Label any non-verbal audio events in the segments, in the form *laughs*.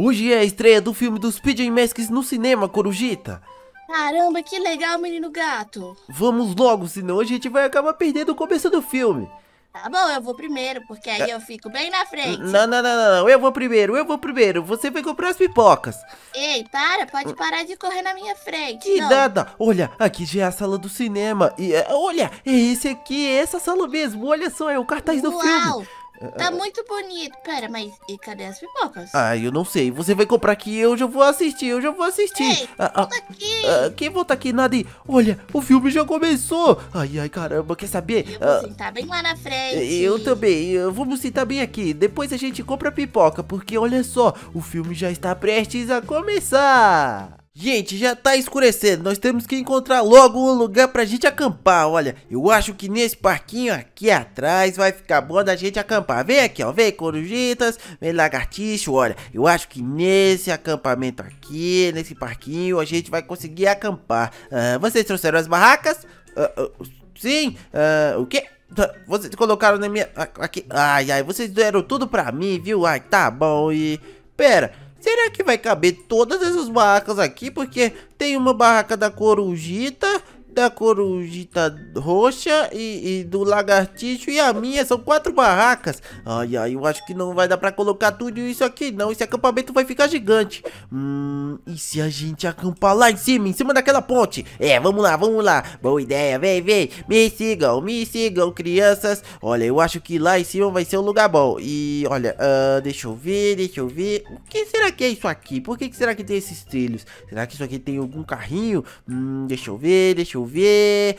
Hoje é a estreia do filme dos PJ Masks no cinema, Corujita. Caramba, que legal, menino gato. Vamos logo, senão a gente vai acabar perdendo o começo do filme. Tá bom, eu vou primeiro, porque aí eu fico bem na frente. Não, não, não, não, não, eu vou primeiro, eu vou primeiro. Você vai comprar as pipocas. Ei, para, pode parar de correr na minha frente. Que não. nada. Olha, aqui já é a sala do cinema. E é, olha, é esse aqui, é essa sala mesmo. Olha só, é o cartaz do Uau, filme. Tá muito bonito. Pera, mas e cadê as pipocas? Ah, eu não sei. Você vai comprar aqui, eu já vou assistir, eu já vou assistir. Ei, Ah, ah, volta aqui. ah, quem volta aqui, Nadi? Olha, o filme já começou. Ai, ai, caramba, quer saber? Eu vou Ah, sentar bem lá na frente. Eu também, vamos sentar bem aqui. Depois a gente compra pipoca, porque olha só, o filme já está prestes a começar. Gente, já tá escurecendo, nós temos que encontrar logo um lugar pra gente acampar, olha Eu acho que nesse parquinho aqui atrás vai ficar bom da gente acampar Vem aqui, ó, vem corujitas, vem lagartixo, olha Eu acho que nesse acampamento aqui, nesse parquinho, a gente vai conseguir acampar Ah, Vocês trouxeram as barracas? Ah, ah, sim, o quê? Tá, Vocês colocaram na minha. Aqui. Ai, ai, vocês deram tudo pra mim, viu? Ai, tá bom. E. Pera, será que vai caber todas essas barracas aqui? Porque tem uma barraca da corujita, da corujita roxa e, e do lagartixo e a minha. São quatro barracas. Ai, ai, eu acho que não vai dar pra colocar tudo isso aqui, não. Esse acampamento vai ficar gigante. Hum, e se a gente acampar lá em cima, em cima daquela ponte? É, vamos lá, vamos lá. Boa ideia, vem, vem. Me sigam, me sigam, crianças. Olha, eu acho que lá em cima vai ser um lugar bom. E olha, ah, deixa eu ver, deixa eu ver. O que será que é isso aqui? Por que, que será que tem esses trilhos? Será que isso aqui tem algum carrinho? Hum, deixa eu ver, deixa eu ver.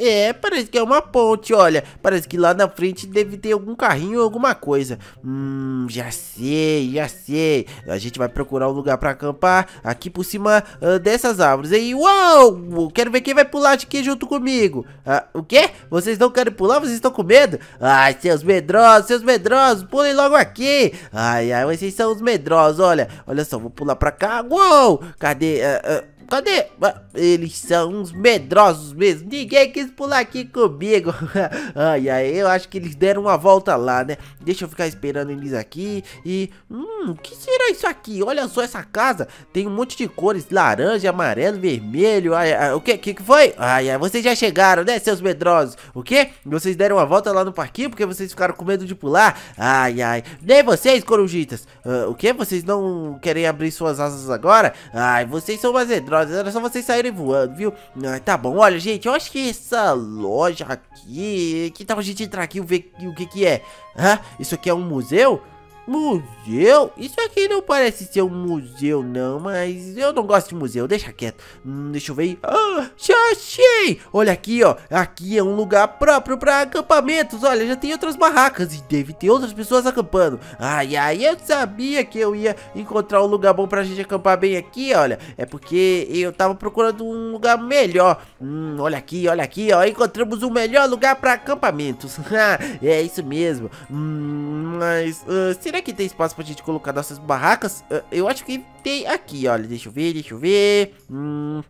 É, parece que é uma ponte, olha. Parece que lá na frente deve ter algum carrinho ou alguma coisa. Hum, já sei, já sei. A gente vai procurar um lugar pra acampar aqui por cima ah, dessas árvores. E uau! Quero ver quem vai pular de aqui junto comigo. Ah, o quê? Vocês não querem pular? Vocês estão com medo? Ai, seus medrosos, seus medrosos, pulem logo aqui. Ai, ai, vocês são os medrosos, olha. Olha só, vou pular pra cá. Uou! Cadê? Ah, ah, Cadê? Eles são uns medrosos mesmo. Ninguém quis pular aqui comigo. *laughs* ai, ai, eu acho que eles deram uma volta lá, né? Deixa eu ficar esperando eles aqui. E. Hum, o que será isso aqui? Olha só essa casa. Tem um monte de cores: laranja, amarelo, vermelho. Ai, ai, o que, que que foi? Ai, ai, vocês já chegaram, né, seus medrosos? O que? Vocês deram uma volta lá no parquinho porque vocês ficaram com medo de pular? Ai, ai. Nem vocês, corujitas. Ah, o que? Vocês não querem abrir suas asas agora? Ai, vocês são mais medrosos. Era só vocês saírem voando, viu? Ai, tá bom. Olha, gente, eu acho que essa loja aqui. Que tal a gente entrar aqui e ver o que que é? Hã? Isso aqui é um museu? Museu? Isso aqui não parece ser um museu, não, mas eu não gosto de museu, deixa quieto. Hum, deixa eu ver. Ah, já achei! Olha aqui, ó. Aqui é um lugar próprio para acampamentos. Olha, já tem outras barracas e deve ter outras pessoas acampando. Ai, ai, eu sabia que eu ia encontrar um lugar bom pra gente acampar bem aqui, olha. É porque eu tava procurando um lugar melhor. Hum, olha aqui, olha aqui, ó. Encontramos o melhor lugar para acampamentos. *laughs* é isso mesmo. Hum, mas ah, será que tem espaço pra gente colocar nossas barracas? Ah, eu acho que tem aqui, olha. Deixa eu ver, deixa eu ver. Hum.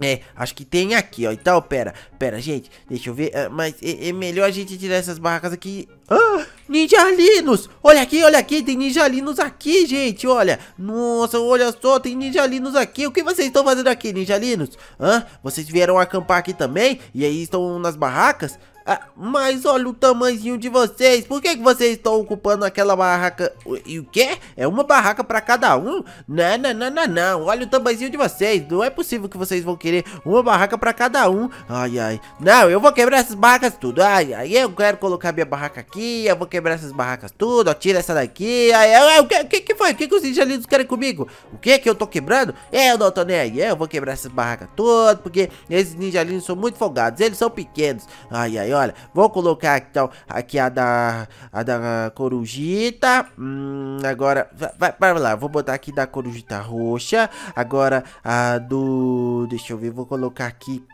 É, acho que tem aqui, ó. Então, pera, pera, gente. Deixa eu ver. ah, mas é, é melhor a gente tirar essas barracas aqui. Ah, ninjalinos! Olha aqui, olha aqui, tem ninjalinos aqui, gente, olha. Nossa, olha só, tem ninjalinos aqui. O que vocês estão fazendo aqui, ninjalinos? Hã? Vocês vieram acampar aqui também? E aí estão nas barracas? Ah, mas olha o tamanhozinho de vocês. Por que, que vocês estão ocupando aquela barraca? E o quê? É uma barraca pra cada um? Não, não, não, não, não. Olha o tamanhozinho de vocês. Não é possível que vocês vão querer uma barraca pra cada um. Ai, ai. Não, eu vou quebrar essas barracas tudo. Ai, ai. Eu quero colocar minha barraca aqui. Eu vou quebrar essas barracas tudo. Ó, tira essa daqui. Ai, ai, o que, que, que foi? O que, que os ninjalinos querem comigo? O que que eu tô quebrando? É, eu não tô nem aí. Eu vou quebrar essas barracas todas. Porque esses ninjalinos são muito folgados. Eles são pequenos. Ai, ai, olha. Vou colocar então aqui a da a da corujita. Hum, agora vai, vai lá. Vou botar aqui da corujita roxa. Agora a do deixa eu ver, vou colocar aqui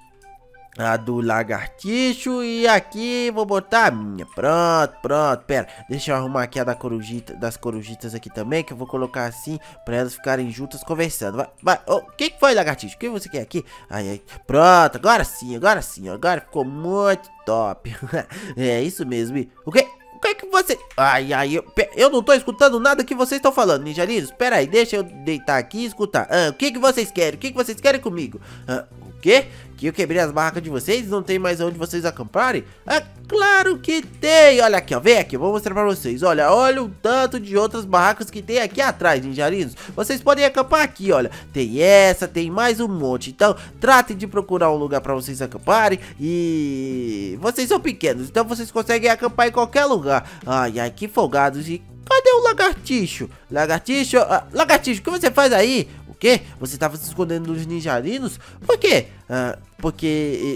a do lagartixo e aqui vou botar a minha. Pronto, pronto. Pera, deixa eu arrumar aqui a da corujita, das corujitas aqui também, que eu vou colocar assim para elas ficarem juntas conversando. Vai, vai. O que que foi, lagartixo? O que você quer aqui? Ai, ai. Pronto, agora sim, agora sim. Agora ficou muito top. *laughs* é isso mesmo. E- O quê? que é que você... Ai, ai, eu, eu não tô escutando nada que vocês estão falando, ninjalinos. Pera aí, deixa eu deitar aqui e escutar. Ah, o que que vocês querem? O que que vocês querem comigo? Ah, o quê? Que eu quebrei as barracas de vocês não tem mais onde vocês acamparem? É claro que tem! Olha aqui, ó, vem aqui, eu vou mostrar pra vocês. Olha, olha o tanto de outras barracas que tem aqui atrás, ninjarinos. Vocês podem acampar aqui, olha. Tem essa, tem mais um monte. Então, tratem de procurar um lugar pra vocês acamparem. E... Vocês são pequenos, então vocês conseguem acampar em qualquer lugar. Ai, ai, que folgados. E cadê o lagartixo? Lagartixo, ah, lagartixo, o que você faz aí? O quê? Você estava se escondendo dos ninjarinos? Por quê? Ah, porque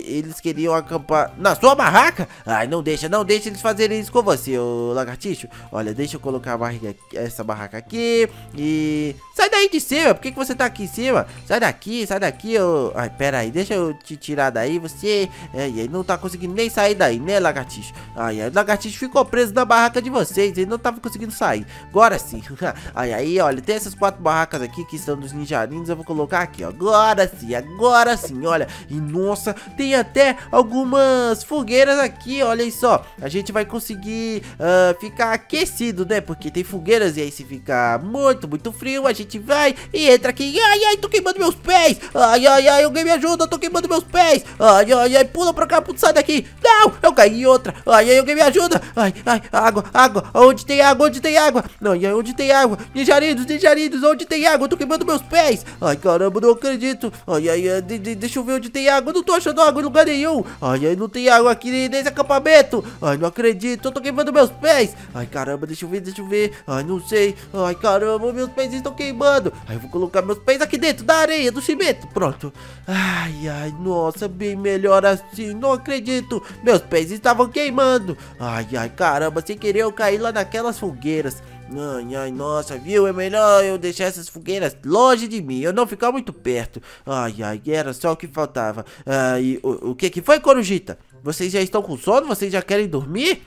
eles queriam acampar na sua barraca? Ai, não deixa, não deixa eles fazerem isso com você, ô lagartixo. Olha, deixa eu colocar barriga, essa barraca aqui e... Sai daí de cima, por que, que você tá aqui em cima? Sai daqui, sai daqui, ô... Ai, pera aí, deixa eu te tirar daí, você... É, e aí não tá conseguindo nem sair daí, né, lagartixo? Ai, ai, o lagartixo ficou preso na barraca de vocês, ele não tava conseguindo sair. Agora sim. *laughs* ai, aí, olha, tem essas quatro barracas aqui que estão dos ninjarinos, eu vou colocar aqui, ó. Agora sim, agora sim, olha. E nossa, tem até algumas fogueiras aqui, olha só. A gente vai conseguir uh, ficar aquecido, né? Porque tem fogueiras e aí se ficar muito, muito frio, a gente vai e entra aqui. Ai, ai, tô queimando meus pés. Ai, ai, ai, alguém me ajuda, tô queimando meus pés. Ai, ai, ai, pula pra cá, sai daqui. Não, eu caí em outra. Ai, ai, alguém me ajuda. Ai, ai, água, água. Onde tem água, onde tem água? Não, ai, onde tem água? Ninjaridos, ninjaridos, onde tem água? Eu tô queimando meus pés. Ai, caramba, não acredito. Ai, ai, ai de, de, deixa eu ver onde tem água. Não tô achando água em lugar nenhum. Ai, ai, não tem água aqui nesse acampamento. Ai, não acredito. Eu tô queimando meus pés. Ai, caramba, deixa eu ver, deixa eu ver. Ai, não sei. Ai, caramba, meus pés estão queimando. Ai, eu vou colocar meus pés aqui dentro da areia, do cimento. Pronto. Ai, ai, nossa, bem melhor assim. Não acredito. Meus pés estavam queimando. Ai, ai, caramba, sem querer eu caí lá naquelas fogueiras. Ai, ai, nossa, viu? É melhor eu deixar essas fogueiras longe de mim, eu não ficar muito perto. Ai, ai, era só o que faltava. Ai, o, o que que foi, Corujita? Vocês já estão com sono? Vocês já querem dormir?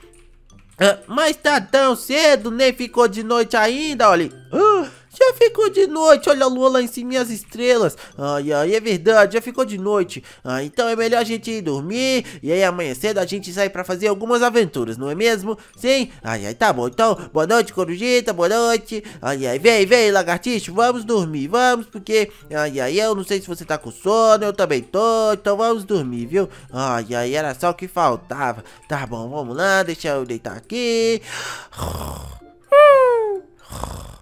Ah, mas tá tão cedo, nem ficou de noite ainda, olha. Ah, já ficou de noite, olha a lua lá em cima e as estrelas. Ai, ai, é verdade, já ficou de noite. Ah, então é melhor a gente ir dormir. E aí amanhã cedo a gente sai pra fazer algumas aventuras, não é mesmo? Sim? Ai, ai, tá bom. Então, boa noite, corujita, boa noite. Ai, ai, vem, vem, lagartixo, vamos dormir, vamos, porque... Ai, ai, eu não sei se você tá com sono, eu também tô, então vamos dormir, viu? Ai, ai, era só o que faltava. Tá bom, vamos lá, deixa eu deitar aqui. *sighs*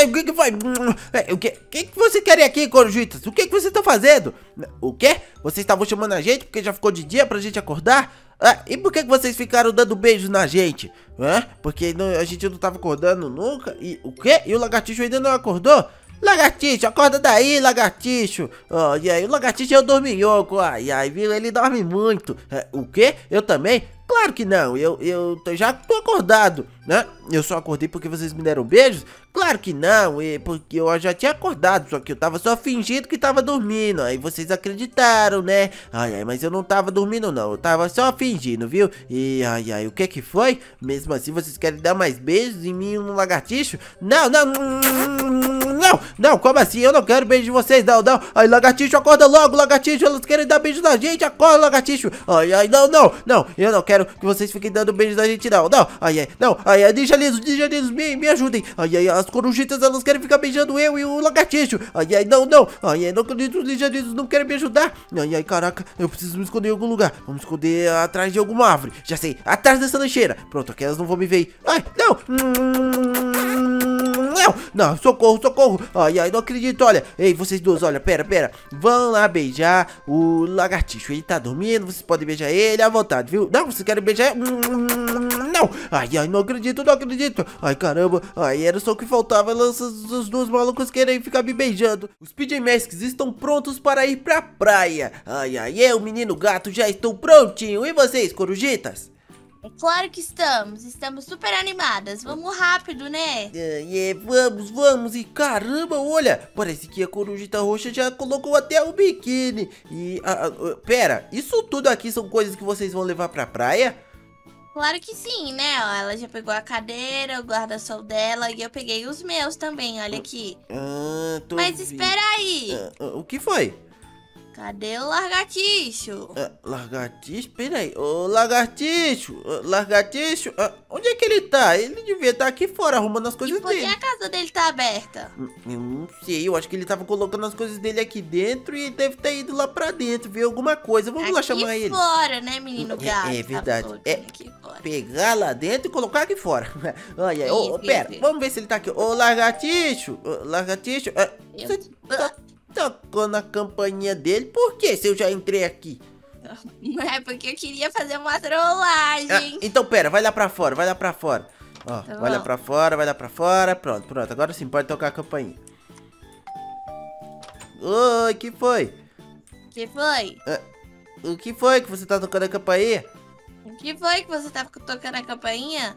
É, o que que foi? É, o que, que que você quer aqui, Corujitas? O que que você está fazendo? O que? Vocês estavam chamando a gente porque já ficou de dia pra gente acordar? Ah, e por que, que vocês ficaram dando beijos na gente? É? Porque não, a gente não tava acordando nunca? E o quê? E o lagartixo ainda não acordou? Lagartixo, acorda daí, lagartixo. Oh, e aí, o lagartixo é o dorminhoco. Ai, ai, viu? Ele dorme muito. É, o quê? Eu também? Claro que não, eu, eu já tô acordado, né? Eu só acordei porque vocês me deram beijos? Claro que não, porque eu já tinha acordado, só que eu tava só fingindo que tava dormindo, aí vocês acreditaram, né? Ai, ai, mas eu não tava dormindo não, eu tava só fingindo, viu? E ai, ai, o que que foi? Mesmo assim, vocês querem dar mais beijos em mim no lagartixo? Não, não, não, não, como assim? Eu não quero beijo de vocês, não, não. Ai, lagartixo, acorda logo, lagartixo, elas querem dar beijo na gente, acorda, lagartixo. Ai, ai, não, não, não, eu não quero que vocês fiquem dando beijos na gente, não. Não, ai, ai, não, ai, ai, deixa lisos, deixa lisos, me, me ajudem. Ai, ai, as corujitas, elas querem ficar beijando eu e o lagartixo. Ai, ai, não, não. Ai, ai, não os lisos não querem me ajudar. Ai, ai, caraca, eu preciso me esconder em algum lugar. Vamos esconder atrás de alguma árvore. Já sei, atrás dessa lancheira. Pronto, aqui elas não vão me ver. Ai, não. Não, não, socorro, socorro. Ai, ai, não acredito, olha. Ei, vocês dois, olha, pera, pera. Vão lá beijar o lagartixo. Ele tá dormindo, vocês podem beijar ele à vontade, viu? Não, vocês querem beijar? Não! Ai, ai, não acredito, não acredito. Ai, caramba. Ai, era só o que faltava. Essas, os dois malucos querem ficar me beijando. Os PJ Masks estão prontos para ir pra praia. Ai, ai, eu, menino gato, já estou prontinho. E vocês, corujitas? É claro que estamos, estamos super animadas. Vamos rápido, né? É, é, vamos, vamos. E caramba, olha, parece que a corujita roxa já colocou até o biquíni. E, ah, ah, pera, isso tudo aqui são coisas que vocês vão levar pra praia? Claro que sim, né? Ó, ela já pegou a cadeira, o guarda-sol dela e eu peguei os meus também, olha aqui. Ah, Mas vi- espera aí. Ah, ah, o que foi? Cadê o largaticho? Ah, lagartixo? Peraí. Ô, lagartixo! ah, lagartixo! ah, onde é que ele tá? Ele devia estar aqui fora arrumando as E coisas por que dele. a casa dele tá aberta? Hum, Eu não sei, eu acho que ele tava colocando as coisas dele aqui dentro e deve ter ido lá pra dentro, ver alguma coisa. Vamos lá aqui chamar ele. fora, né, menino É- gato? é Tá verdade. É- aqui fora. Pegar lá dentro e colocar aqui fora. *laughs* Olha, ô, ô, Isso, pera, vamos ver se ele tá aqui. Ô, lagartixo! ô, lagartixo! ah, Eu- Você tá tocando a campainha dele? Por que se eu já entrei aqui? Não *laughs* é porque eu queria fazer uma Ah, trollagem. então, pera, vai lá pra fora, vai lá pra fora. Ó, Tá vai lá pra fora, vai lá pra fora. Pronto, pronto. Agora sim, pode tocar a campainha. Oi, que foi? que foi? O que foi que você tá tocando a campainha? O que foi que você tava tocando a campainha?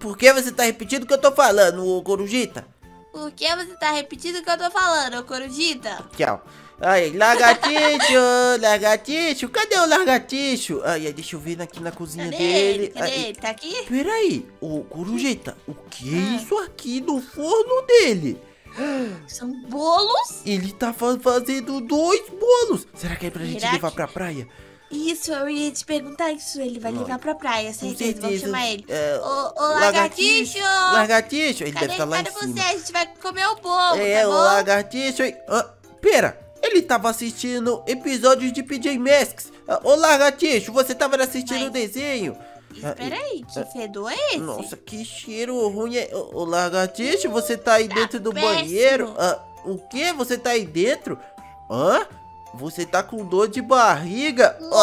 Por que você tá repetindo o que eu tô falando, ô Corujita? Por que você tá repetindo o que eu tô falando, ô Corujita? Tchau. Ai, lagartixo, lagartixo, *laughs* cadê o lagartixo? Ai, ai, deixa eu ver aqui na cozinha Cadê dele. ele? Cadê Ai, ele? Tá aqui? Peraí, ô Corujita, o que é Ah. isso aqui no forno dele? *gasps* São bolos? Ele tá fa- fazendo dois bolos. Será que é pra gente Será levar que- pra praia? Isso, eu ia te perguntar isso. Ele vai levar pra praia, certeza. Vamos chamar ele. É, Ô, ô, lagartixo! Lagartixo, ele Cadê, deve estar lá cadê em você? cima. A gente vai comer o bolo, É, tá o lagartixo. Ah, pera, ele tava assistindo episódios de PJ Masks. Ah, ô lagartixo, você tava assistindo o desenho. Espera aí, que fedor é esse? Nossa, que cheiro ruim é. Ô, ô, lagartixo, você tá aí Tá dentro do péssimo. banheiro? Ah, o que? Você tá aí dentro? Hã? Você tá com dor de barriga? Nossa,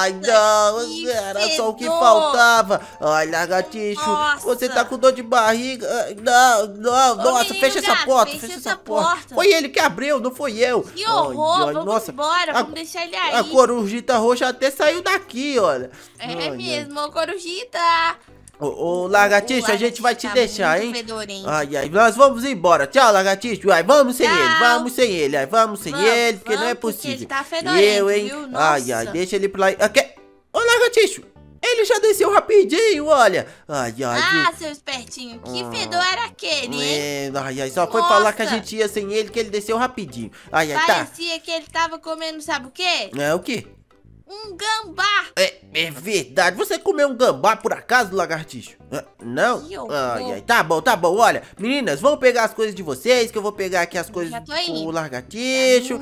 Ai, não, era só o que fedor. faltava. Ai, lagartixo, Nossa. você tá com dor de barriga. Ai, Não, não, nossa, menino fecha essa gato, porta, fecha essa porta. porta. Foi ele que abriu, não foi eu. Que Ai, horror, ai, vamos nossa, embora, a- vamos deixar ele aí. a corujita roxa até saiu daqui, olha. É Ai, ai. mesmo, ô Corujita. Ô, ô, lagartixo, O a gente vai te tá deixar, hein? fedorento. Ai, ai, nós vamos embora. Tchau, lagartixo. Ai, vamos sem Tchau. ele, vamos sem ele. Ai, vamos sem Vamos, ele, porque não é vamos, possível. ele tá fedorento, Eu, hein? viu? Ai, ai, Nossa. deixa ele pra lá. Aqui. Ô, lagartixo, ele já desceu rapidinho, olha. Ai, ai, Ah, seu espertinho, que Ah. fedor era aquele, hein? É, ai, ai, só foi falar que a Nossa. gente ia sem ele que ele desceu rapidinho. Ai, ai, tá. Parecia que ele tava comendo, sabe o quê? É o quê? Um gambá. É, é verdade. Você comeu um gambá por acaso, lagartixo? Ah, Não? Ai, ai, tá bom, tá bom. Olha, meninas, vão pegar as coisas de vocês, que eu vou pegar aqui as coisas do lagartixo.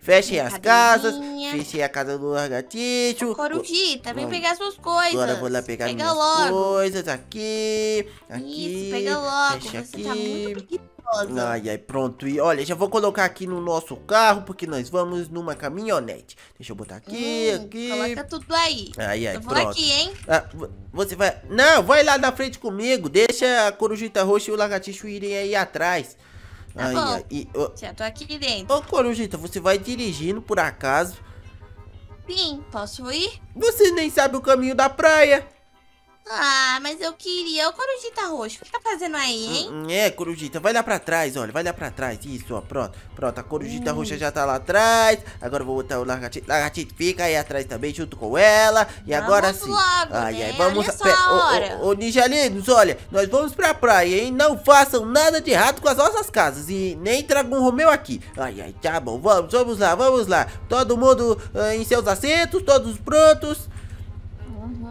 Fechem as casas. Fechem a casa do lagartixo. Corujita, vem Vamos. pegar suas coisas. Agora vou lá pegar Pega minhas logo. coisas aqui. Aqui. Isso, pega logo. Fecha Você aqui. tá muito preguiçosa. Ai, ai, pronto. E olha, já vou colocar aqui no nosso carro, porque nós vamos numa caminhonete. Deixa eu botar aqui, Hum, aqui. Coloca tudo aí. Ai, ai, eu vou pronto. aqui, hein? Ah, vo- você vai. Não, vai lá na frente comigo. Deixa a corujita roxa e o lagartixo irem aí atrás. Tá ai, bom. ai. E, Já tô aqui dentro. ô, corujita, você vai dirigindo por acaso? Sim, posso ir? Você nem sabe o caminho da praia. Ah, mas eu queria. Ô, Corujita Roxo, o que tá fazendo aí, hein? Hum, É, corujita, vai lá pra trás, olha, vai lá pra trás. Isso, ó, pronto. Pronto, a corujita Hum. roxa já tá lá atrás. Agora eu vou botar o lagartixo. Lagartixo fica aí atrás também, junto com ela. E agora Vamos sim. logo, ai, né? ai, vamos. Olha só Pera, a ô, hora. Ô, ô, Nijalinos, olha, nós vamos pra praia, hein? Não façam nada de errado com as nossas casas. E nem tragam um Romeu aqui. Ai, ai, tá bom, vamos, vamos lá, vamos lá. Todo mundo ah, em seus assentos, todos prontos.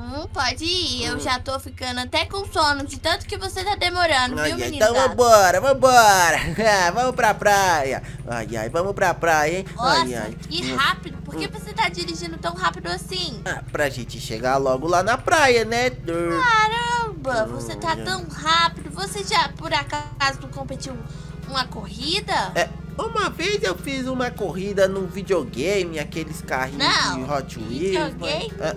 Uhum, pode ir. Eu já tô ficando até com sono de tanto que você tá demorando, Ai, viu, ai, menino? então gato? vambora, vambora. *laughs* Vamos pra praia. Ai, ai, vamos pra praia, hein? Nossa, ai, ai. que rápido. Por que você tá dirigindo tão rápido assim? Ah, pra gente chegar logo lá na praia, né? Caramba, você tá tão rápido. Você já, por acaso, não competiu uma corrida? É, uma vez eu fiz uma corrida num videogame, aqueles carrinhos Não, de Hot Wheels. Videogame? mas- ah,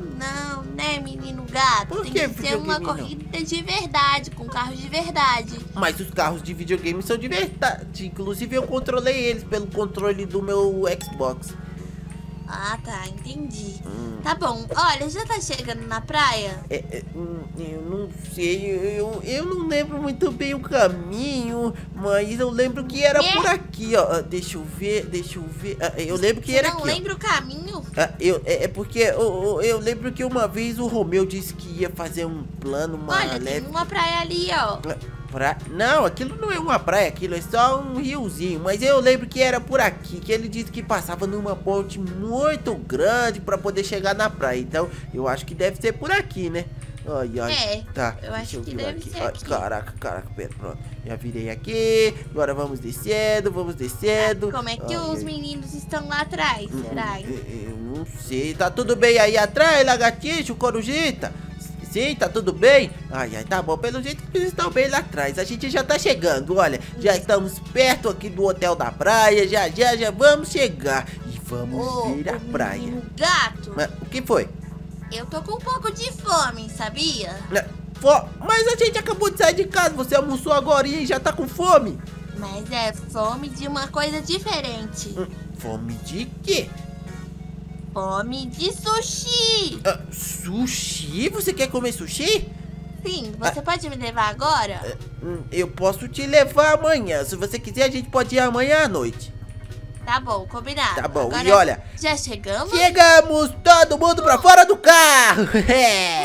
Não, né, menino gato? Por Tem que que ser uma videogame não? corrida de verdade, com carros de verdade. mas os carros de videogame são de verdade. Inclusive eu controlei eles pelo controle do meu Xbox. Ah, tá, entendi. Hum, Tá bom, olha, já tá chegando na praia? é, é, hum, eu não sei, eu, eu não lembro muito bem o caminho, mas eu lembro que era Quê? por aqui, ó. Ah, Deixa eu ver, deixa eu ver. Ah, eu lembro que Você era não aqui. ó. lembra o caminho? Ah, eu, é, é porque eu, eu lembro que uma vez o Romeu disse que ia fazer um plano, uma Olha, leve. tem uma praia ali, ó. Pra... Não, aquilo não é uma praia, aquilo é só um riozinho. Mas eu lembro que era por aqui, que ele disse que passava numa ponte muito grande pra poder chegar na praia. Então, eu acho que deve ser por aqui, né? Ai, ai. É, Tá, eu acho que virar deve ser Ai, aqui. Caraca, caraca, pera, pronto. Já virei aqui. Agora vamos descendo, vamos descendo. Como é que Ai, os meninos estão lá atrás, Hum, será? Eu, eu não sei. Tá tudo bem aí atrás, lagartixo, corujita? Sim, tá tudo bem? Ai, ai, tá bom. Pelo jeito que eles estão bem lá atrás. A gente já tá chegando, olha. Já estamos perto aqui do hotel da praia. Já, já, já vamos chegar. E vamos ver a ô, praia. gato, Mas, o que foi? eu tô com um pouco de fome, sabia? Fo- Mas a gente acabou de sair de casa. Você almoçou agora e já tá com fome? Mas é fome de uma coisa diferente. Hum, Fome de quê? Fome de sushi. Ah, sushi? Você quer comer sushi? Sim, você pode me levar agora? Hum, Eu posso te levar amanhã. Se você quiser, a gente pode ir amanhã à noite. Tá bom, combinado. Tá bom, Agora, e olha, Já chegamos? chegamos todo mundo pra fora do carro. *laughs* É.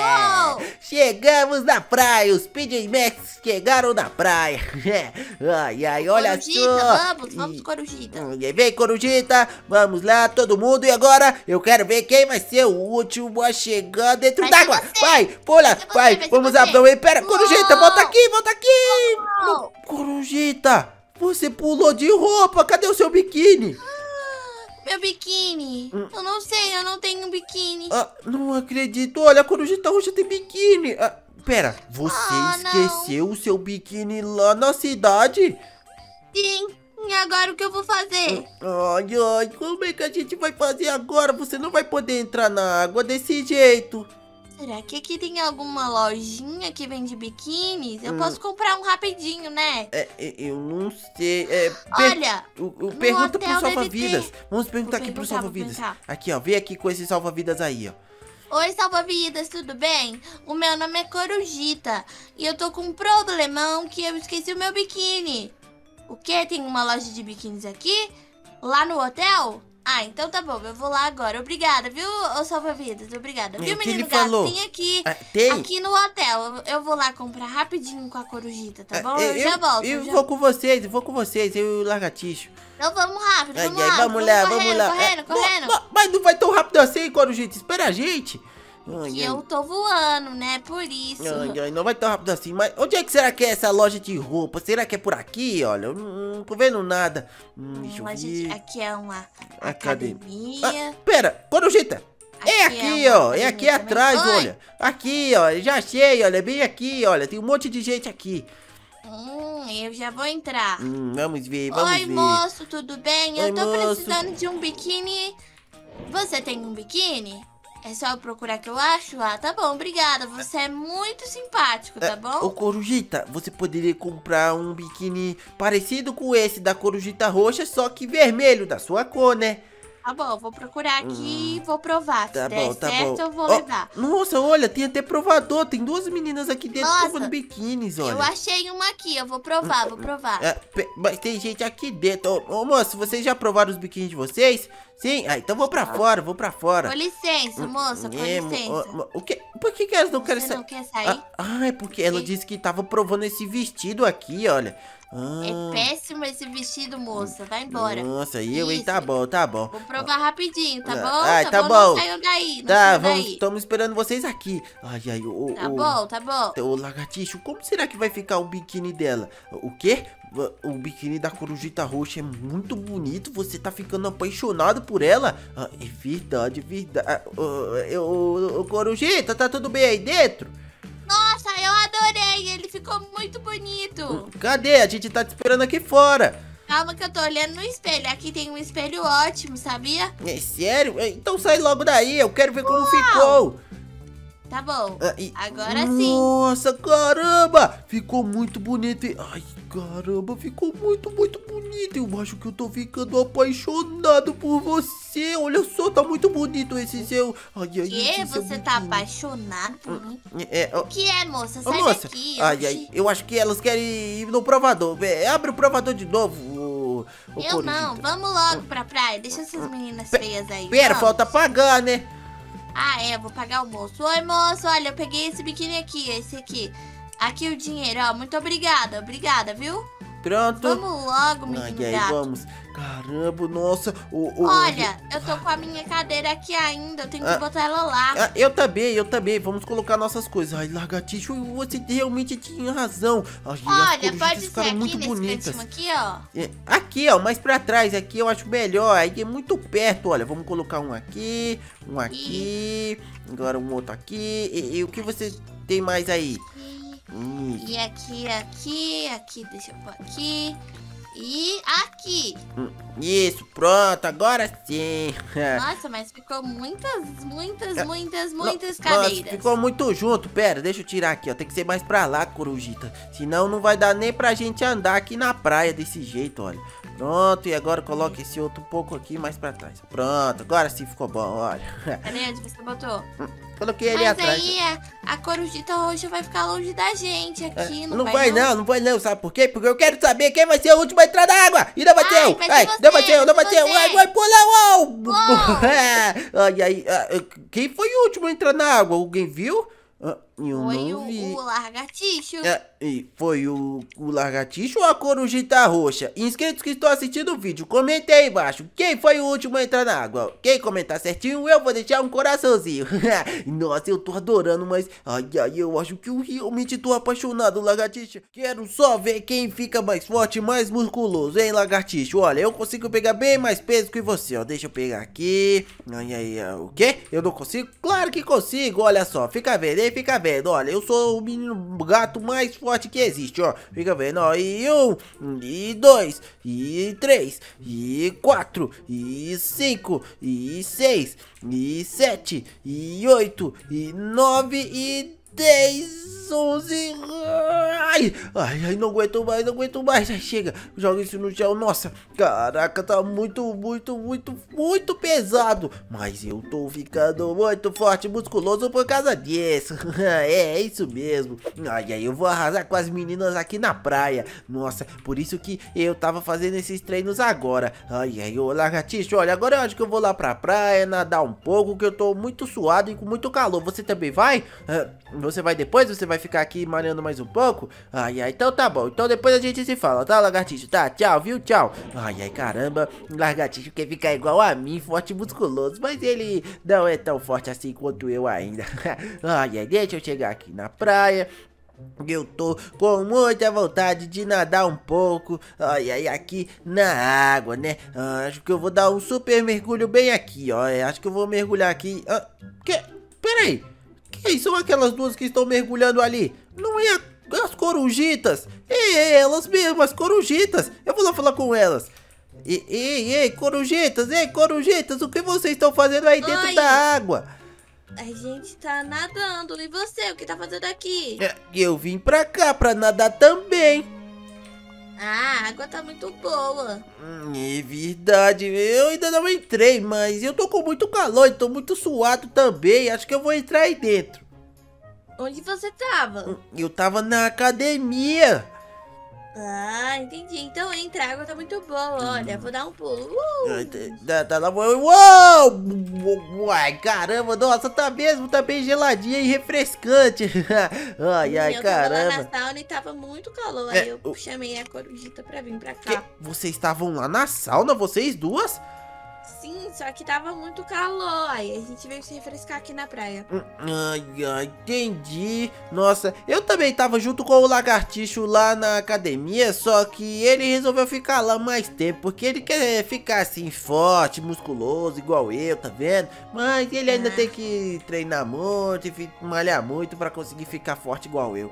Uou! Chegamos na praia, os PJ Max chegaram na praia. *laughs* É. Ai, ai, olha Corujita, só. vamos, vamos, Corujita. Hum, Vem, Corujita, vamos lá, todo mundo. E agora eu quero ver quem vai ser o último a chegar dentro d'água. Vai, pula, Vai vai, vai vamos abrir. Pera, Corujita, volta aqui, volta aqui. Corujita, você pulou de roupa, cadê o seu biquíni? Meu biquíni. Hum. Eu não sei, eu não tenho biquíni. Ah, não acredito, olha, a Corujita roxa tem biquíni. Ah, pera, você Ah, não. esqueceu o seu biquíni lá na cidade? Sim. E agora o que eu vou fazer? Ai, ai, como é que a gente vai fazer agora? Você não vai poder entrar na água desse jeito. Será que aqui tem alguma lojinha que vende biquínis? Eu Hum. posso comprar um rapidinho, né? É, eu não sei. É, Olha, o- no pergunta pro salva-vidas. Vamos perguntar Vou aqui pro perguntar, salva-vidas. Aqui, ó, vem aqui com esse salva-vidas aí, ó. Oi, salva-vidas, tudo bem? O meu nome é Corujita e eu tô com um problemão que eu esqueci o meu biquíni. O quê? Tem uma loja de biquínis aqui? Lá no hotel? Ah, então tá bom, eu vou lá agora. Obrigada, viu, ô salva-vidas? Obrigada. Viu, menino gato? falou? Tem aqui. Ah, tem? Aqui no hotel. Eu, vou lá comprar rapidinho com a Corujita, tá Ah, bom? eu, Eu, já volto. Eu já- vou com vocês, eu vou com vocês, eu e o lagartixo. Então vamos rápido, vamos ai, rápido. vamos lá, vamos correndo, lá. Correndo, correndo. ma- Mas não vai tão rápido assim, Corujita. Espera a gente. Ai, Que ai. eu tô voando, né? Por isso. Ai, ai, não vai tão rápido assim, mas onde é que será que é essa loja de roupa? Será que é por aqui? Olha, eu não, tô vendo nada. Hum, deixa eu Hum, ver. gente- aqui é uma Academia. academia. Ah, pera, Corujita. É Aqui aqui, é ó. É aqui atrás. Oi. olha. Aqui, ó. Já achei, olha. Bem aqui, olha. Tem um monte de gente aqui. Hum, eu já vou entrar. Hum, vamos ver, vamos Oi, ver. moço, tudo bem? Oi, eu tô moço. precisando de um biquíni. Você tem um biquíni? É só eu procurar que eu acho? Ah, tá bom, obrigada. Você é muito simpático, tá Ô, bom? Corujita, você poderia comprar um biquíni parecido com esse da Corujita Roxa, só que vermelho, da sua cor, né? Tá bom, vou procurar aqui e vou provar. Se Tá der bom, tá certo, bom. eu vou Ó, levar. Nossa, olha, tem até provador. Tem duas meninas aqui dentro Nossa, provando biquínis, olha. Eu achei uma aqui, eu vou provar, vou provar. É, pe- mas tem gente aqui dentro. Ô, ô, moço, vocês já provaram os biquínis de vocês? Sim? Ah, então vou pra fora, vou pra fora. Com licença, moça, com É, mo- licença. o que, por que, que elas não querem Você sair? não quer sair? Ah, ah, é porque ela Sim. disse que tava provando esse vestido aqui, olha. Ah, É péssimo esse vestido, moça. Vai embora. Nossa, eu, hein? Tá bom, tá bom. Vou provar rapidinho, tá Ah, bom? ai, tá Não bom. saiam daí, não Tá, vamos, daí. estamos esperando vocês aqui. Ai, ai, o. Tá o, bom, tá bom. Ô, lagartixo, como será que vai ficar o biquíni dela? O quê? O biquíni da corujita roxa é muito bonito. Você tá ficando apaixonado por ela? Ah, é verdade, é verdade. Ah, ô, ô, ô, corujita, tá tudo bem aí dentro? Nossa, adorei. Ele ficou muito bonito. Cadê? A gente tá te esperando aqui fora. Calma que eu tô olhando no espelho. Aqui tem um espelho ótimo, sabia? É sério? É, Então sai logo daí, eu quero ver como ficou. Tá bom. Ah, e- Agora sim. Nossa, caramba! Ficou muito bonito. Ai, caramba, ficou muito, muito bonito. Eu acho que eu tô ficando apaixonado por você. Olha só, tá muito bonito esse seu. Ai, ai, Que? Você tá apaixonado por mim? É, ó, O que é, moça? Sai moça, daqui. ai, ai, eu acho que elas querem ir no provador. É, abre o provador de novo, ô, ô Eu não, vamos logo pra praia. Deixa essas meninas Pe- feias aí. Pera, vamos. falta pagar, né? Ah, é, vou pagar o moço. Oi, moço, olha, eu peguei esse biquíni aqui, esse aqui. Aqui o dinheiro, ó. Muito obrigada, obrigada, viu? Pronto. Vamos logo, menino ai, gato. vamos. Caramba, nossa. O, o, Olha, eu tô com a minha cadeira aqui ainda, eu tenho que Ah. botar ela lá. Ah, eu também, eu também. Vamos colocar nossas coisas. Ai, lagartixo, você realmente tinha razão. Ai, Olha, pode ser aqui muito nesse bonitas. aqui, ó. É, Aqui, ó, mais pra trás. Aqui eu acho melhor. Aí é muito perto. Olha, vamos colocar um aqui, um aqui, agora um outro aqui. E, e o que você tem mais aí? Hum, E aqui, aqui, aqui, deixa eu pôr aqui. E aqui. isso, pronto, agora sim. *laughs* Nossa, mas ficou muitas, muitas, muitas, No- muitas Nossa, cadeiras. ficou muito junto. Pera, deixa eu tirar aqui, ó. Tem que ser mais pra lá, corujita. Senão não vai dar nem pra gente andar aqui na praia desse jeito, olha. Pronto, e agora coloca esse outro pouco aqui mais pra trás. Pronto, agora sim ficou bom, olha. Cadê onde você botou? Coloquei ele Mas atrás. aí a, a corujita roxa vai ficar longe da gente É, aqui, não, vai não, não vai não, sabe por quê? Porque eu quero saber quem vai ser o último a entrar na água. E não vai Ai, vai Ai, você, não vai ser eu, não vai vai ser ser eu. você. Ai, vai pular, uau. *laughs* Uau. ai, ai, ah, quem foi o último a entrar na água? Alguém viu? Eu Foi não o, vi. o largaticho. É, foi o, o lagartixo ou a corujita roxa? Inscritos que estão assistindo o vídeo, comentem aí embaixo. Quem foi o último a entrar na água? Quem comentar certinho, eu vou deixar um coraçãozinho. *laughs* Nossa, eu tô adorando, mas... Ai, ai, eu acho que eu realmente tô apaixonado, lagartixa. Quero só ver quem fica mais forte mais musculoso, hein, lagartixo? Olha, eu consigo pegar bem mais peso que você, ó. Deixa eu pegar aqui. Ai, ai, ai, o quê? Eu não consigo? Claro que consigo, olha só. Fica vendo, hein? Fica vendo. Olha, eu sou o menino gato mais forte que existe, ó. Fica vendo, ó. E um, e dois, e três, e quatro, e cinco, e seis, e sete, e oito, e nove, e dez, onze. Ai, ai, ai, não aguento mais, não aguento mais. Ai, chega, joga isso no chão. Nossa, caraca, tá muito, muito, muito, muito pesado. Mas eu tô ficando muito forte musculoso por causa disso. *laughs* é, é isso mesmo. Ai, ai, eu vou arrasar com as meninas aqui na praia. Nossa, por isso que eu tava fazendo esses treinos agora. Ai, ai, ô lagartixo, olha, agora eu acho que eu vou lá pra praia, nadar um pouco, que eu tô muito suado e com muito calor. Você também vai? Ah, Você vai depois? Você vai ficar aqui malhando mais um pouco? Ai, ai, então tá bom. Então depois a gente se fala, tá, lagartixo? Tá, tchau, viu? Tchau. Ai, ai, caramba. Lagartixo quer ficar igual a mim, forte e musculoso. Mas ele não é tão forte assim quanto eu ainda. *laughs* ai, ai, deixa eu chegar aqui na praia. Eu tô com muita vontade de nadar um pouco. Ai, ai, aqui na água, né? Ah, acho que eu vou dar um super mergulho bem aqui, ó. É, acho que eu vou mergulhar aqui. Ah, que? Peraí. Quem são aquelas duas que estão mergulhando ali? Não é a- as corujitas? É elas mesmas, as corujitas. Eu vou lá falar com elas. Ei, ei, ei, corujitas, ei, corujitas, o que vocês estão fazendo aí dentro da água? A gente tá nadando. E você, o que tá fazendo aqui? É, Eu vim pra cá pra nadar também. Ah, a água tá muito boa. Hum, É verdade, eu ainda não entrei, mas eu tô com muito calor e tô muito suado também. Acho que eu vou entrar aí dentro. Onde você tava? Hum, Eu tava na academia. Ah, entendi. Então entra, a água tá muito boa. Olha, vou dar um pulo. Uh! Ai, Tá, tá lá, uou! Uai, caramba, nossa, tá mesmo, tá bem geladinha e refrescante. *laughs* Ai, ai, eu tava lá caramba. na sauna e tava muito calor. É, Aí eu o- chamei a corujita pra vir pra Que- cá. Vocês estavam lá na sauna, vocês duas? Sim, só que tava muito calor. Aí a gente veio se refrescar aqui na praia. Hum, Ai, ai, entendi. Nossa, eu também tava junto com o lagartixo lá na academia, só que ele resolveu ficar lá mais tempo, porque ele quer ficar assim forte, musculoso, igual eu, tá vendo? Mas ele ainda Ah. tem que treinar muito e malhar muito pra conseguir ficar forte igual eu.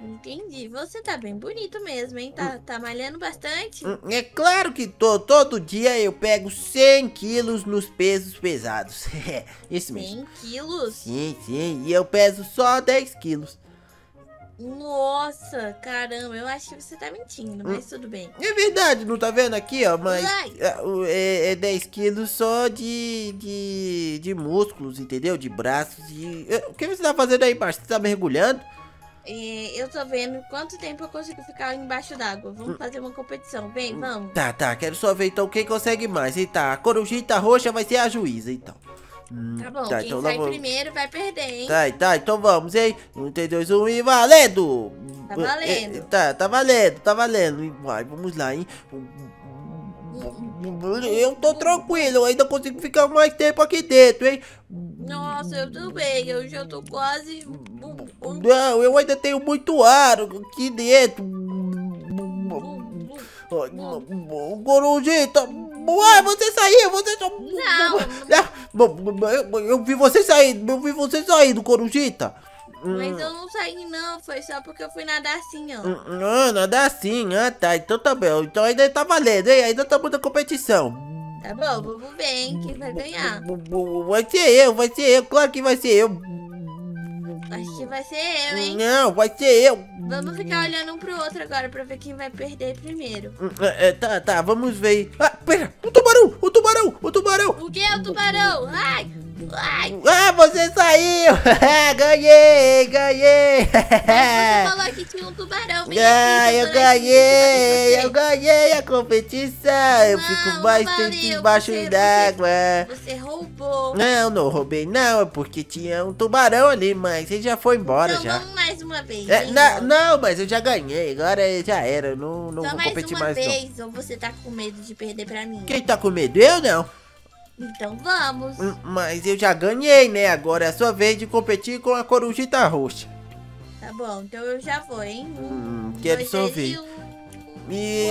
Entendi. Você tá bem bonito mesmo, hein? Tá, tá malhando bastante? Hum, É claro que tô. Todo dia eu pego 100 quilos nos pesos pesados. *laughs* Isso mesmo. 100 quilos? Sim, sim. E eu peso só 10 quilos. Nossa, caramba, eu acho que você tá mentindo, mas tudo bem. É verdade, não tá vendo aqui, ó? Mas é, é, é 10 quilos só de, de, de músculos, entendeu? De braços. E, é, o que você tá fazendo aí embaixo? Você tá mergulhando? É, eu tô vendo quanto tempo eu consigo ficar embaixo d'água. Vamos Hum. fazer uma competição, vem, vamos. Tá, tá. Quero só ver então quem consegue mais. Eita, a corujita roxa vai ser a juíza, então. Hum, Tá bom, tá, quem então sai vamos- primeiro vai perder, hein? Tá, tá, então vamos, hein? Um, três, dois, um e valendo! Tá valendo. É, Tá, tá valendo, tá valendo. Vai, vamos lá, hein? Eu tô tranquilo, eu ainda consigo ficar mais tempo aqui dentro, hein? Nossa, eu também, eu já tô quase... Não, eu ainda tenho muito ar aqui dentro. Corujita, ué, você saiu, você só... Não. Eu, eu vi você sair, eu vi você sair do Corujita. Mas eu não saí não, foi só porque eu fui nadar assim, ó. Ah, nada assim, ah tá, então tá bom. Então ainda tá valendo, hein? Ainda tá muita competição. Tá bom, vamos ver, hein, quem vai ganhar. Vai ser eu, vai ser eu, claro que vai ser eu. Acho que vai ser eu, hein. Não, vai ser eu. Vamos ficar olhando um pro outro agora pra ver quem vai perder primeiro. É, é, tá, tá, vamos ver. Ah, pera, o tubarão, o tubarão, o tubarão. O que é o tubarão? Ai! Ai! Ah, você saiu! *laughs* ganhei, ganhei! Mas você *laughs* falou que tinha um tubarão. Vem Ah, aqui, eu tô ganhei! Eu ganhei a competição! Eu Não, fico mais valeu, tempo embaixo d'água! Você roubou. Não, não roubei não, é porque tinha um tubarão ali, mas ele já foi embora então já. vamos mais uma vez. É, ó. não, mas eu já ganhei, agora já era, eu não, não Só vou mais competir uma mais não. vez, ou você tá com medo de perder pra mim? Quem tá com medo? Eu não. Então vamos. Hum, Mas eu já ganhei, né? Agora é a sua vez de competir com a corujita roxa. Tá bom, então eu já vou, hein? Um, Hum, quero dois, só ver. um... E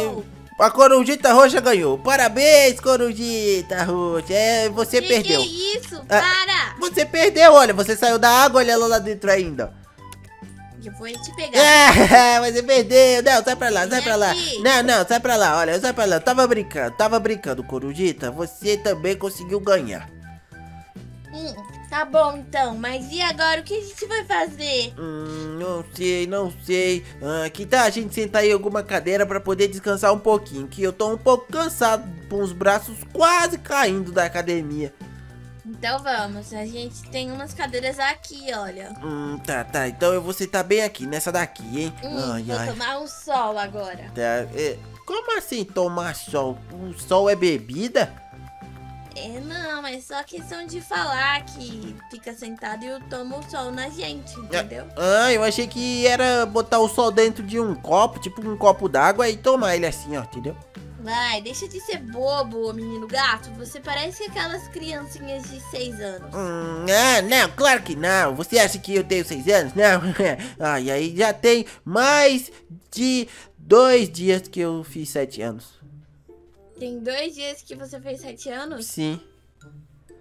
a corujita roxa ganhou. Parabéns, corujita roxa. É, você Que perdeu. Que é isso? Ah. Para! Você perdeu, olha, você saiu da água, olha ela lá dentro ainda. Eu vou te pegar. Ah, você perdeu. Não, sai pra lá, sai pra lá. aqui. Não, não, sai pra lá, olha, sai pra lá. Tava brincando, tava brincando, corujita. Você também conseguiu ganhar. Hum, tá bom então, mas e agora o que a gente vai fazer? Hum, não sei, não sei. Ah, que tal a gente sentar em alguma cadeira pra poder descansar um pouquinho? Que eu tô um pouco cansado, com os braços quase caindo da academia. Então vamos, a gente tem umas cadeiras aqui, olha. Hum, tá, tá. Então eu vou sentar bem aqui, nessa daqui, hein? Hum, ai, vou ai. tomar um sol agora. Tá, é, como assim tomar sol? O sol é bebida? É, não, é só questão de falar que fica sentado e eu tomo o sol na gente, entendeu? Ah, eu achei que era botar o sol dentro de um copo, tipo um copo d'água e tomar ele assim, ó, entendeu? Vai, deixa de ser bobo, menino gato. Você parece aquelas criancinhas de seis anos. Hum, ah, não, claro que não. Você acha que eu tenho seis anos? Não. *laughs* Ai, aí já tem mais de dois dias que eu fiz sete anos. Tem dois dias que você fez sete anos? Sim.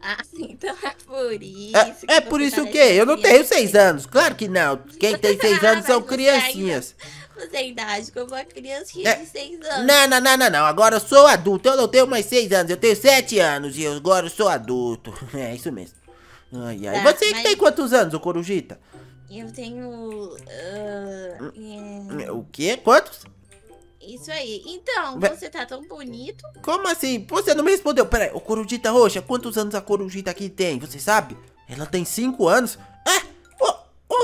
Ah, *laughs* então é por isso. É, é por isso parece que eu não tenho de seis anos. Claro que não. Quem tem seis Ah, anos são mas você Você ainda age como uma criancinha É, de seis anos. Não, não, não, não, não. Agora eu sou adulto. Eu não tenho mais seis anos. Eu tenho sete anos e agora eu sou adulto. *laughs* É isso mesmo. Ai, ai. Tá, Você mas- tem quantos anos, ô Corujita? Eu tenho. ah, é, O quê? Quantos? isso aí. Então, você tá tão bonito. Como assim? Você não me respondeu. Peraí, ô Corujita Roxa, quantos anos a Corujita aqui tem? Você sabe? Ela tem cinco anos? É?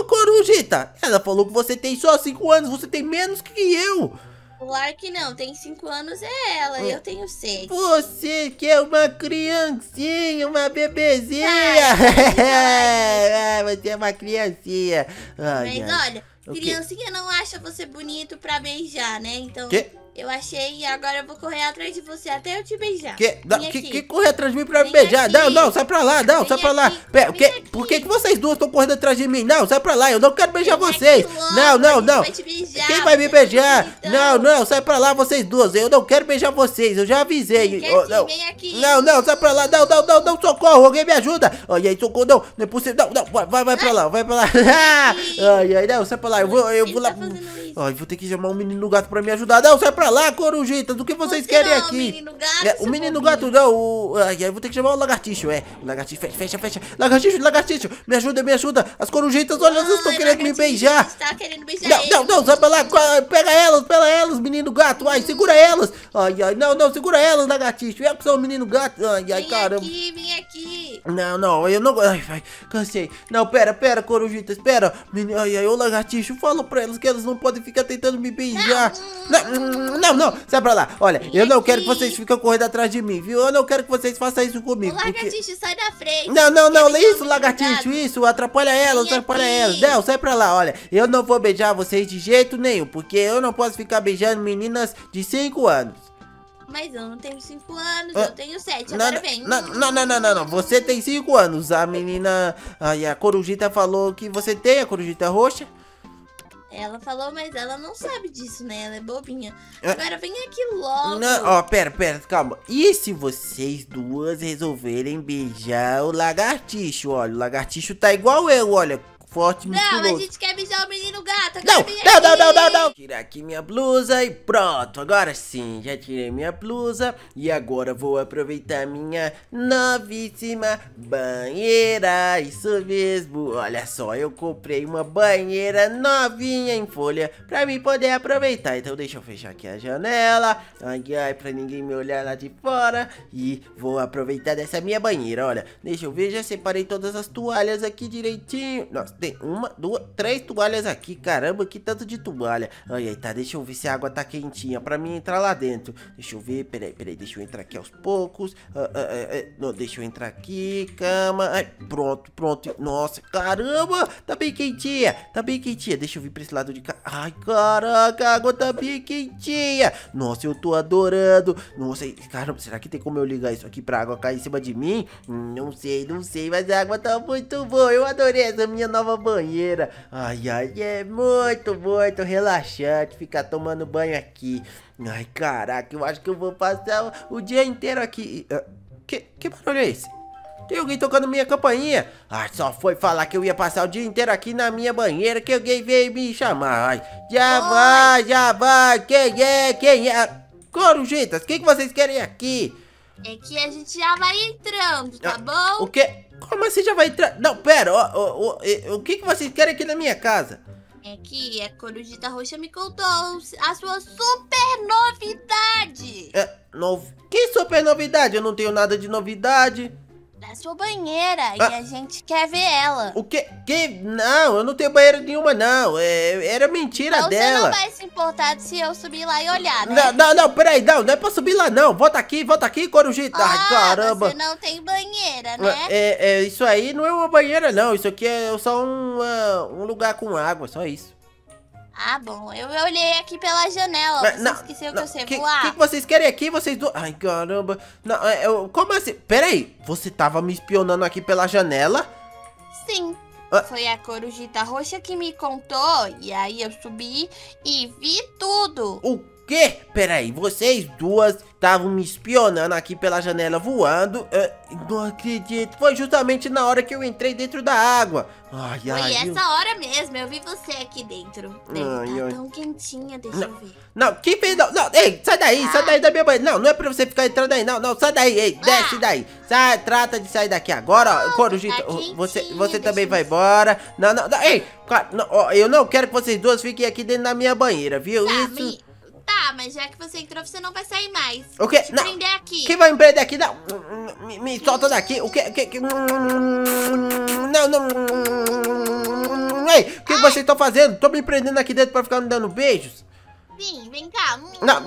Ô, Corujita, ela falou que você tem só cinco anos. Você tem menos que eu. Claro que não, tem cinco anos é ela, Hum. eu tenho seis. Você que é uma criancinha, uma bebezinha. *laughs* Ai, Ah, você é uma criancinha. Ai, Mas ai. olha, criancinha não acha você bonito pra beijar, né? Então Quê? Eu achei e agora eu vou correr atrás de você até eu te beijar. Que, não, que, que corre atrás de mim pra me Vem beijar? aqui. Não, não, sai pra lá, não, Vem sai pra lá. Pera, que, aqui. por que, que vocês duas estão correndo atrás de mim? Não, sai pra lá, eu não quero beijar Vem vocês. logo, Não, não, não. vai beijar, Quem vai me é beijar? Não, não, sai pra lá vocês duas. Eu não quero beijar vocês, eu já avisei. Vem Oh, aqui, não. vem aqui. Não, não, sai pra lá, não, não, não, não, socorro, alguém me ajuda. Ai, ai, socorro, não, não é possível, não, não, vai, vai, pra lá, vai pra lá. *laughs* ai, ai, não, sai pra lá, eu vou, eu vou lá. tá. Ai, vou ter que chamar o menino gato pra me ajudar. Não, sai pra lá, corujitas, o que vocês Você querem não, aqui? menino gato, É, o menino gato não, o... Ai, ai, vou ter que chamar o lagartixo, é. O lagartixo, fecha, fecha, fecha. Lagartixo, lagartixo, me ajuda, me ajuda. As corujitas, olha, elas estão querendo me beijar. Está querendo beijar Não, não, não, sai pra lá, pega elas, pega elas, menino gato, ai, segura elas. Ai, ai, não, não, segura elas, lagartixo. Eu que sou o menino gato. Ai, ai, Vem caramba. aqui, vem aqui. Não, não, eu não. Ai, ai, cansei. Não, pera, pera, corujita, espera. Menino, ai, ai, ô lagartixo, fala pra elas que elas não podem ficar tentando me beijar. Não, não, não, sai pra lá. Olha, eu não quero que vocês fiquem correndo atrás de mim, viu? Eu não quero que vocês façam isso O comigo. Porque... lagartixa, sai da frente. Não, não, não, o isso, lagartixo, isso, atrapalha Vem atrapalha elas. Não, sai pra lá, olha, eu não vou beijar vocês de jeito nenhum, porque eu não posso ficar beijando meninas de 5 anos. Mas eu não tenho 5 anos, Ah, eu tenho 7. Não, Agora vem. não, não, não, não, não, não, você tem 5 anos, a menina, a corujita falou que você tem a corujita roxa. Ela falou, mas ela não sabe disso, né? Ela é bobinha. É. Agora vem aqui logo. Não, ó, pera, pera, calma. E se vocês duas resolverem beijar o lagartixo? Olha, o lagartixo tá igual eu, olha, forte, Não, musculoso. a gente quer beijar o menino gato. Não, não, não, não, não, não. Tirar aqui minha blusa e pronto. Agora sim, já tirei minha blusa e agora vou aproveitar minha novíssima banheira. Isso mesmo. Olha só, eu comprei uma banheira novinha em folha pra mim poder aproveitar. Então deixa eu fechar aqui a janela. Ai, ai, pra ninguém me olhar lá de fora. E vou aproveitar dessa minha banheira. Olha, deixa eu ver, já separei todas as toalhas aqui direitinho. Nossa, tem uma, duas, três toalhas aqui. Caramba, que tanto de toalha. Ai, ai, tá, deixa eu ver se a água tá quentinha pra mim entrar lá dentro. Deixa eu ver, peraí, peraí, deixa eu entrar aqui aos poucos. Ah, ah, ah, ah, não, deixa eu entrar aqui, cama. Ai, pronto, pronto. Nossa, caramba, tá bem quentinha. Tá bem quentinha. Deixa eu vir pra esse lado de cá. Ai, caraca, a água tá bem quentinha. Nossa, eu tô adorando. Nossa, caramba, será que tem como eu ligar isso aqui pra água cair em cima de mim? Não sei, não sei, mas a água tá muito boa. Eu adorei essa minha nova banheira. Ai, ai, é muito, muito relaxante ficar tomando banho aqui. Ai, caraca, eu acho que eu vou passar o, dia inteiro aqui. Ah, Que, que barulho é esse? Tem alguém tocando minha campainha? Ah, só foi falar que eu ia passar o dia inteiro aqui na minha banheira que alguém veio me chamar. Ai, já Oi. vai, já vai. Quem é? Quem é? Corujitas, o que, que vocês querem aqui? É que a gente já vai entrando, tá Ah, bom? O que? Como assim já vai entrar? Não, pera, ó, ó, ó, eh, o que, que vocês querem aqui na minha casa? É que a Corujita Roxa me contou a sua super novidade É, novo. Que super novidade? Eu não tenho nada de novidade. Da sua banheira Ah. e a gente quer ver ela. O que? Que? Não, eu não tenho banheira nenhuma, não. É, era mentira Então você dela. não vai se importar se eu subir lá e olhar, né? Não, não, não, peraí, não, não é pra subir lá, não. Volta aqui, volta aqui, Corujita. Ai, Ah, caramba. você não tem banheira, né? É, é, isso aí não é uma banheira, não. Isso aqui é só um, ah, um lugar com água, só isso. Ah, bom. Eu olhei aqui pela janela. Mas Você não, esqueceu não, que eu sei que, voar? que que vocês querem aqui, vocês do... Ai, caramba. Não, é, eu- como assim? Peraí, você tava me espionando aqui pela janela? Sim. Ah. Foi a Corujita Roxa que me contou. E aí eu subi e vi tudo. O quê? Peraí, vocês duas estavam me espionando aqui pela janela voando. É, não acredito. Foi justamente na hora que eu entrei dentro da água. Ai, Foi ai. eu- essa hora mesmo. Eu vi você aqui dentro. Ai, tá ai. tão quentinha. Deixa Não. eu ver. Não, que fez não, não, ei, sai daí, sai Ah. daí da minha banheira. Não, não é pra você ficar entrando aí, não, não, sai daí, ei, desce Ah. daí. Sai, trata de sair daqui agora, ó, Corujita, tá você, você também eu vai embora. Não, não, não, ei, cara, não, eu não quero que vocês duas fiquem aqui dentro da minha banheira, viu? Tá, Isso. me- tá, mas já que você entrou, você não vai sair mais. O quê? Vou Não. prender aqui. Quem vai me prender aqui? Não, me, me solta daqui. O que? que, que não, não. Ei, o que vocês estão fazendo? Tô me prendendo aqui dentro pra ficar me dando beijos? Sim, vem cá. Hum. Não.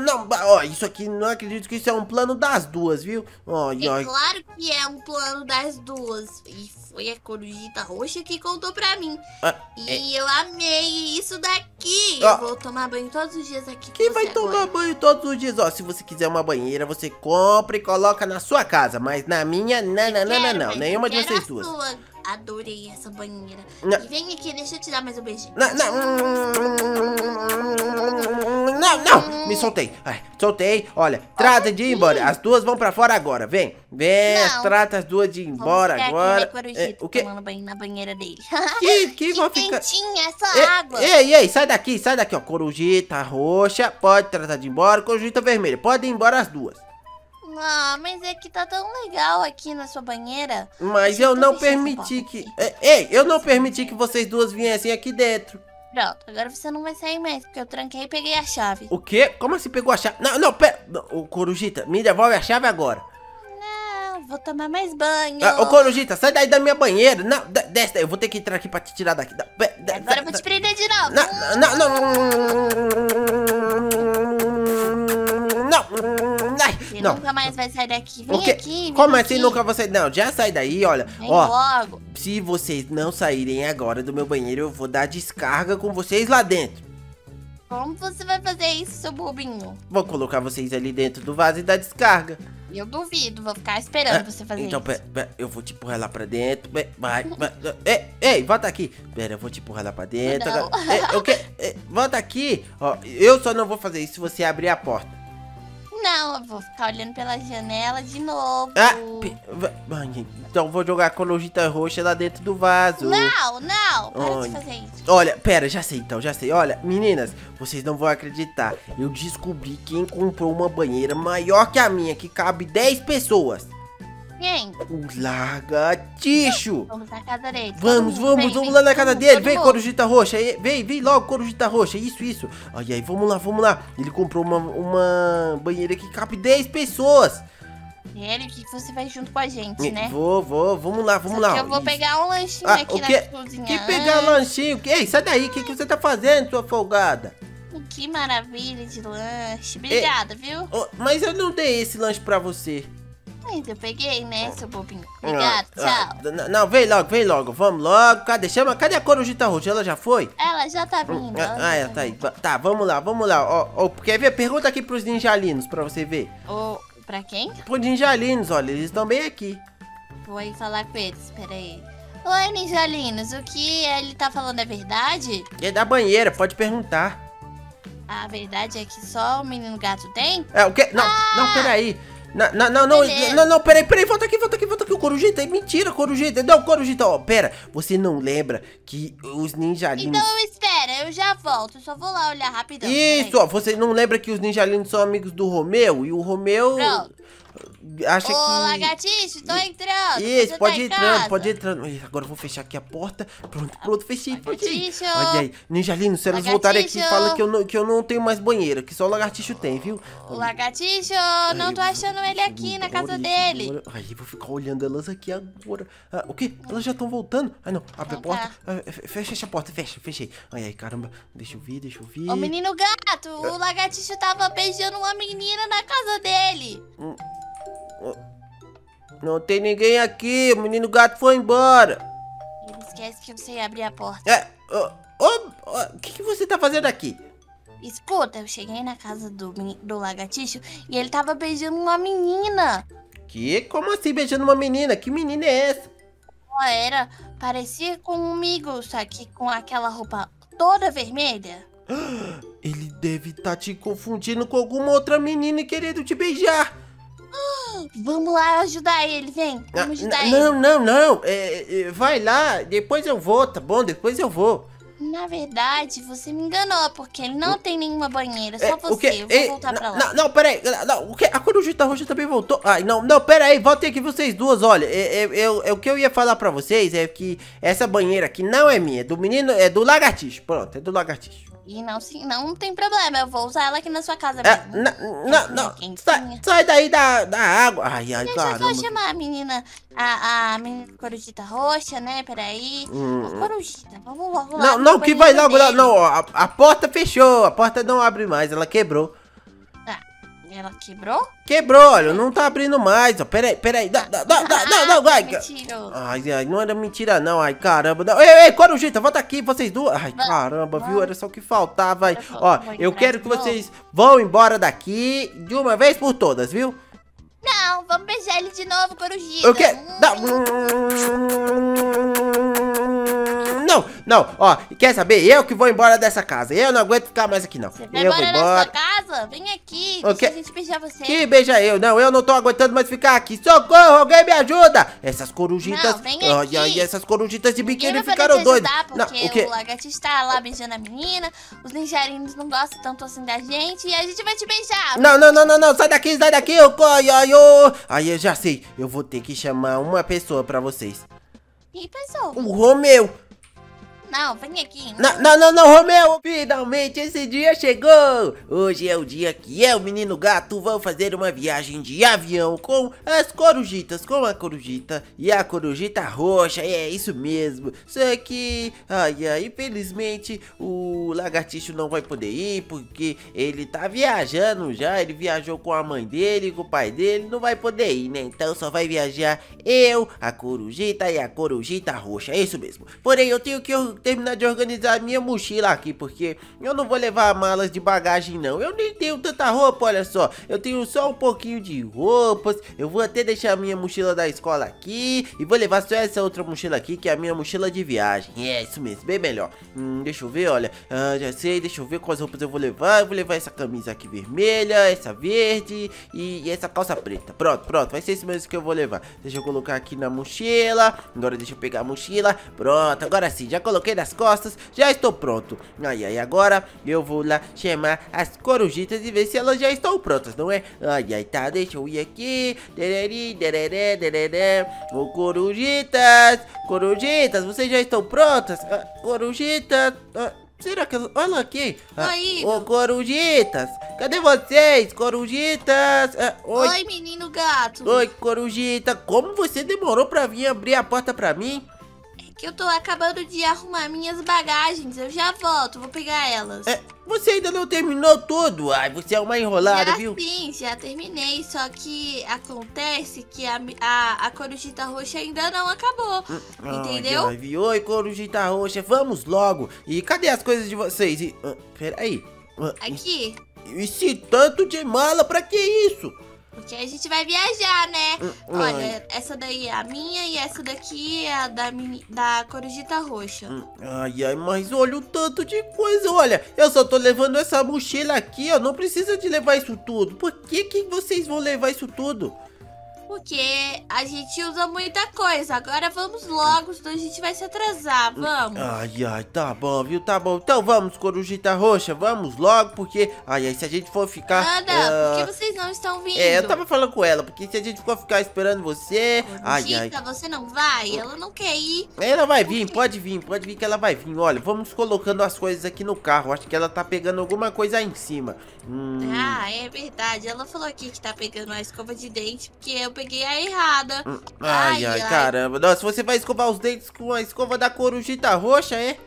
Não, não. Ó, isso aqui, não acredito que isso é um plano das duas, viu? Ai, É ai. claro que é um plano das duas. E foi a Corujita Roxa que contou pra mim. Ah, E eu amei isso daqui. Eu vou tomar banho todos os dias aqui Quem vai tomar agora. banho todos os dias? Ó, se você quiser uma banheira, você compra e coloca na sua casa. Mas na minha, não, não, não, não, não. Nenhuma de vocês duas. sua. Adorei essa banheira. Não. E vem aqui, deixa eu te dar mais um beijinho. Não, não. Não, não. Me soltei. Ai, soltei. Olha, trata de ir embora. As duas vão pra fora agora. Vem. Vem, Não. trata as duas de ir embora Vamos ficar agora. Aqui, né, É, o quê? tomando banho na banheira dele. Que, *laughs* que que vão ficar... quentinha essa Ei, água. Ei, ei, sai daqui, sai daqui, ó. Corujita roxa, pode tratar de ir embora. Corujita vermelha, pode ir embora as duas. Ah, mas é que tá tão legal aqui na sua banheira. Mas Deixa eu não essa permiti que. aqui. É, Ei, eu não permiti que vocês duas viessem aqui dentro. Pronto, agora você não vai sair mais, porque eu tranquei e peguei a chave. O quê? Como assim pegou a chave? Não, não, pera. Ô, Corujita, me devolve a chave agora. Não, vou tomar mais banho. Ah, ô, Corujita, sai daí da minha banheira. Não, de- desce daí, eu vou ter que entrar aqui pra te tirar daqui. Agora eu vou te prender de novo. Não, não, não. Não. Não. nunca mais vai sair daqui. Vem O quê? aqui, Como aqui. assim nunca você. Não, já sai daí, olha. Vem Ó, logo. se vocês não saírem agora do meu banheiro, eu vou dar descarga com vocês lá dentro. Como você vai fazer isso, seu bobinho? Vou colocar vocês ali dentro do vaso e dar descarga. Eu duvido, vou ficar esperando você fazer então, isso. pera, pera, eu vou te empurrar lá pra dentro. *laughs* Vai, vai. Ei, ei, volta aqui. Pera, eu vou te empurrar lá pra dentro. Não. Agora- Ei, o quê? Ei, volta aqui. Ó, eu só não vou fazer isso se você abrir a porta. Não, eu vou ficar olhando pela janela de novo. Ah, pe- então eu vou jogar a cologita roxa lá dentro do vaso. Não, não, para Olha. de fazer isso. Olha, pera, já sei então, já sei. Olha, meninas, vocês não vão acreditar. Eu descobri quem comprou uma banheira maior que a minha, que cabe 10 pessoas. Quem? O lagartixo. Vamos na casa dele. Vamos, vamos, vem, vamos vem, lá na casa mundo, dele. Vem, mundo. corujita roxa. Vem, vem logo, corujita roxa. Isso, isso. Aí, aí, vamos lá, vamos lá. Ele comprou uma, uma banheira que cabe 10 pessoas. Ele que você vai junto com a gente, né? Vou, vou, vamos lá, vamos lá. eu vou pegar um lanchinho Ah, aqui o na quê? cozinha. Que pegar lanchinho? Ei, sai daí. O que, que você tá fazendo, sua folgada? Que maravilha de lanche. Obrigada, viu? Mas eu não dei esse lanche pra você. Mas eu peguei, né, seu bobinho? Ah, tchau. ah, não, vem logo, vem logo. Vamos logo. Cadê? Chama, cadê a corujita roxa? Ela já foi? Ela já tá vindo. Ah, ela ah, já ela tá aí. Tá, vamos lá, vamos lá. Ó, ó, quer ver? Pergunta aqui pros ninjalinos pra você ver. Ô, pra quem? Pros ninjalinos, olha, eles estão bem aqui. Vou aí falar com eles, peraí. Oi, Ninjalinos, o que ele tá falando é verdade? É da banheira, pode perguntar. A verdade é que só o menino gato tem? É, o quê? Não, não, peraí. Não, não, não, não! Beleza. não, não, peraí, peraí, volta aqui, volta aqui, volta aqui, o Corujita, é mentira, Corujita, não, Corujita, ó, pera, você não lembra que os ninjalinos... Então espera, eu já volto. Eu só vou lá olhar rapidão. Isso, ó, você não lembra que os ninjalinos são amigos do Romeu? E o Romeu Pronto. Acha Ô, que... lagartixe, tô entrando. Isso, Você pode tá ir entrando, pode ir entrando. Ih, Agora eu vou fechar aqui a porta. Pronto, pronto, fechei, fechei. Lagartixo. Olha aí, ninjalino, se elas voltarem aqui, Lagartixo. fala que eu, não, que eu não tenho mais banheira, que só o lagartixo tem, viu? O lagartixo, não tô achando ele aqui na casa dele. agora- eu vou ficar olhando elas aqui agora. Ah, o quê? Elas já estão voltando? Ah, não. Abre a porta. tá. Ah, fe- fecha essa porta, fecha, fechei. Ai, ai, caramba. Deixa eu ver, deixa eu ver. Ô, menino gato, o lagartixo tava beijando uma menina na casa dele. Não tem ninguém aqui. O menino gato foi embora. Ele esquece que você ia abrir a porta. É. ô, ô, ô, O que, que você tá fazendo aqui? Escuta, eu cheguei na casa do, do lagartixo e ele tava beijando uma menina. Que? Como assim beijando uma menina? Que menina é essa? Ela era, parecia comigo, só que com aquela roupa toda vermelha. *gasps* Ele deve estar te confundindo com alguma outra menina e querendo te beijar. Vamos lá ajudar ele, vem. Vamos ajudar ele. não, não, não. É, é, vai lá, depois eu vou, tá bom? Depois eu vou. Na verdade, você me enganou, porque ele não tem nenhuma banheira, só É, você. Eu vou voltar pra lá. Não, não, peraí. Não, o quê? A corujita roxa também voltou. Ai, não, não, peraí. Voltem aqui vocês duas, olha. É, é, é, é, o que eu ia falar pra vocês é que essa banheira aqui não é minha. É do menino, é do lagartixo. Pronto, é do lagartixo. E não, sim, não tem problema, eu vou usar ela aqui na sua casa É, mesmo. não, não, não. Sai, sai daí da, da água. Ai, ai, Deixa eu só chamar a menina, a, a menina corujita roxa, né? Peraí. Hum. Ô, Corujita, vamos logo lá. Não, não, que vai logo lá. Não, a, a porta fechou. A porta não abre mais, ela quebrou. Ela quebrou? Quebrou, olha, não tá abrindo mais, ó. Peraí, peraí. Não, não, não, não, vai. Ai, ai, não era mentira não, ai, caramba. Não. Ei, ei, Corujita, volta aqui, vocês duas. Ai, caramba, viu? vai. Era só o que faltava. Ai. Eu Ó, eu quero que vocês vão embora daqui de uma vez por todas, viu? Não, vamos beijar ele de novo, corujita. O quê? Hum, Não. Não, não, ó, quer saber? Eu que vou embora dessa casa. Eu não aguento ficar mais aqui, não. Você vai Eu vou embora da embora. sua casa? Vem aqui. Deixa a gente beijar você. Que beija eu? Não, eu não tô aguentando mais ficar aqui. Socorro, alguém me ajuda! Essas corujitas. Não, vem aqui. ai, essas corujitas de biquíni ficaram doidas. ajudar, Não, porque o quê? o lagartixa tá lá beijando a menina, os ninjarinos não gostam tanto assim da gente e a gente vai te beijar. Não, não, não, não, não, sai daqui, sai daqui, ô coioio! Aí eu já sei, eu vou ter que chamar uma pessoa pra vocês. E pessoal, O Romeu! Não, vem aqui. Não, não, não, não, Romeu! Finalmente esse dia chegou! Hoje é o dia que eu, menino gato, vão fazer uma viagem de avião com as corujitas, com a corujita e a corujita roxa, é isso mesmo. Só que, ai, ai, infelizmente o lagartixo não vai poder ir porque ele tá viajando já, ele viajou com a mãe dele, com o pai dele, não vai poder ir, né? Então só vai viajar eu, a corujita e a corujita roxa, é isso mesmo. Porém, eu tenho que terminar de organizar minha mochila aqui, porque eu não vou levar malas de bagagem não. Eu nem tenho tanta roupa, olha só. Eu tenho só um pouquinho de roupas. Eu vou até deixar a minha mochila da escola aqui e vou levar só essa outra mochila aqui, que é a minha mochila de viagem. É isso mesmo, bem melhor. Hum, deixa eu ver, olha. Ah, já sei, deixa eu ver quais roupas eu vou levar. Eu vou levar essa camisa aqui vermelha, essa verde e, e essa calça preta. Pronto, pronto, vai ser isso mesmo que eu vou levar. Deixa eu colocar aqui na mochila. Agora deixa eu pegar a mochila. Pronto, agora sim, já coloquei nas costas, já estou pronto. Ai, ai, agora eu vou lá chamar as corujitas e ver se elas já estão prontas, não é? Ai, ai, tá, deixa eu ir aqui. Dereri, dereré, dereré. Ô, corujitas, corujitas, vocês já estão prontas? Ah, corujitas, ah, Será que elas... Olha aqui. Ah, Oi, Ô, corujitas. Cadê vocês, corujitas? Ah, oi. Oi, menino gato. Oi, corujita. Como você demorou pra vir abrir a porta pra mim? Que eu tô acabando de arrumar minhas bagagens. Eu já volto, vou pegar elas. É, você ainda não terminou tudo. Ai, você é uma enrolada, já viu? sim, já terminei. Só que acontece que a, a, a corujita roxa ainda não acabou. Entendeu? Ai, oi, corujita roxa. Vamos logo. E cadê as coisas de vocês? E, ah, peraí. Aqui. Esse tanto de mala, pra que isso? Porque a gente vai viajar, né? Hum, Olha, essa daí é a minha e essa daqui é a da, mini, da corujita roxa. Hum, Ai, ai, mas olha o tanto de coisa. Olha, eu só tô levando essa mochila aqui, ó. Não precisa de levar isso tudo. Por que, que vocês vão levar isso tudo? Porque a gente usa muita coisa. Agora vamos logo, senão a gente vai se atrasar. Vamos. Ai, ai, tá bom, viu? Tá bom. Então vamos, corujita roxa. Vamos logo, porque... Ai, ai, se a gente for ficar... Anda, ah, por que vocês não estão vindo? É, eu tava falando com ela, porque se a gente for ficar esperando você... Ai, ai... Corujita, você não vai? Ela não quer ir. Ela vai vir, pode vir, pode vir que ela vai vir. Olha, vamos colocando as coisas aqui no carro. Acho que ela tá pegando alguma coisa aí em cima. Hum, Ah, é verdade. Ela falou aqui que tá pegando a escova de dente porque eu peguei a errada. ai, ai, ai, ai. caramba. Nossa, você vai escovar os dentes com a escova da corujita roxa, é?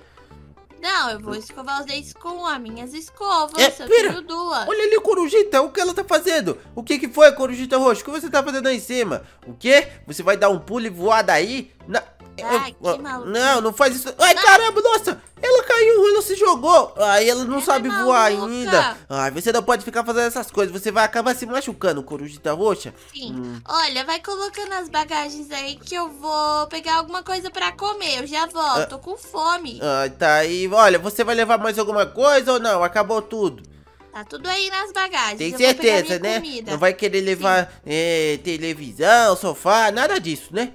Não, eu vou escovar os dentes com as minhas escovas. É, eu pera. tenho duas. Olha ali, corujita, o que ela tá fazendo? O que que foi, corujita roxa? O que você tá fazendo aí em cima? O quê? Você vai dar um pulo e voar daí? Na... Ai, eu- que maluco. não, não faz isso. Ai, caramba, nossa! Ela caiu, ela se jogou. Ai, ela não Ela sabe é voar ainda. Ai, você não pode ficar fazendo essas coisas. Você vai acabar se machucando, corujita roxa. Sim. Hum. Olha, vai colocando as bagagens aí que eu vou pegar alguma coisa pra comer. Eu já volto. Ah. Tô com fome. Ai, tá aí. Olha, você vai levar mais alguma coisa ou não? Acabou tudo. Tá tudo aí nas bagagens. Tem certeza, né? comida. Não vai querer levar é, televisão, sofá, nada disso, né?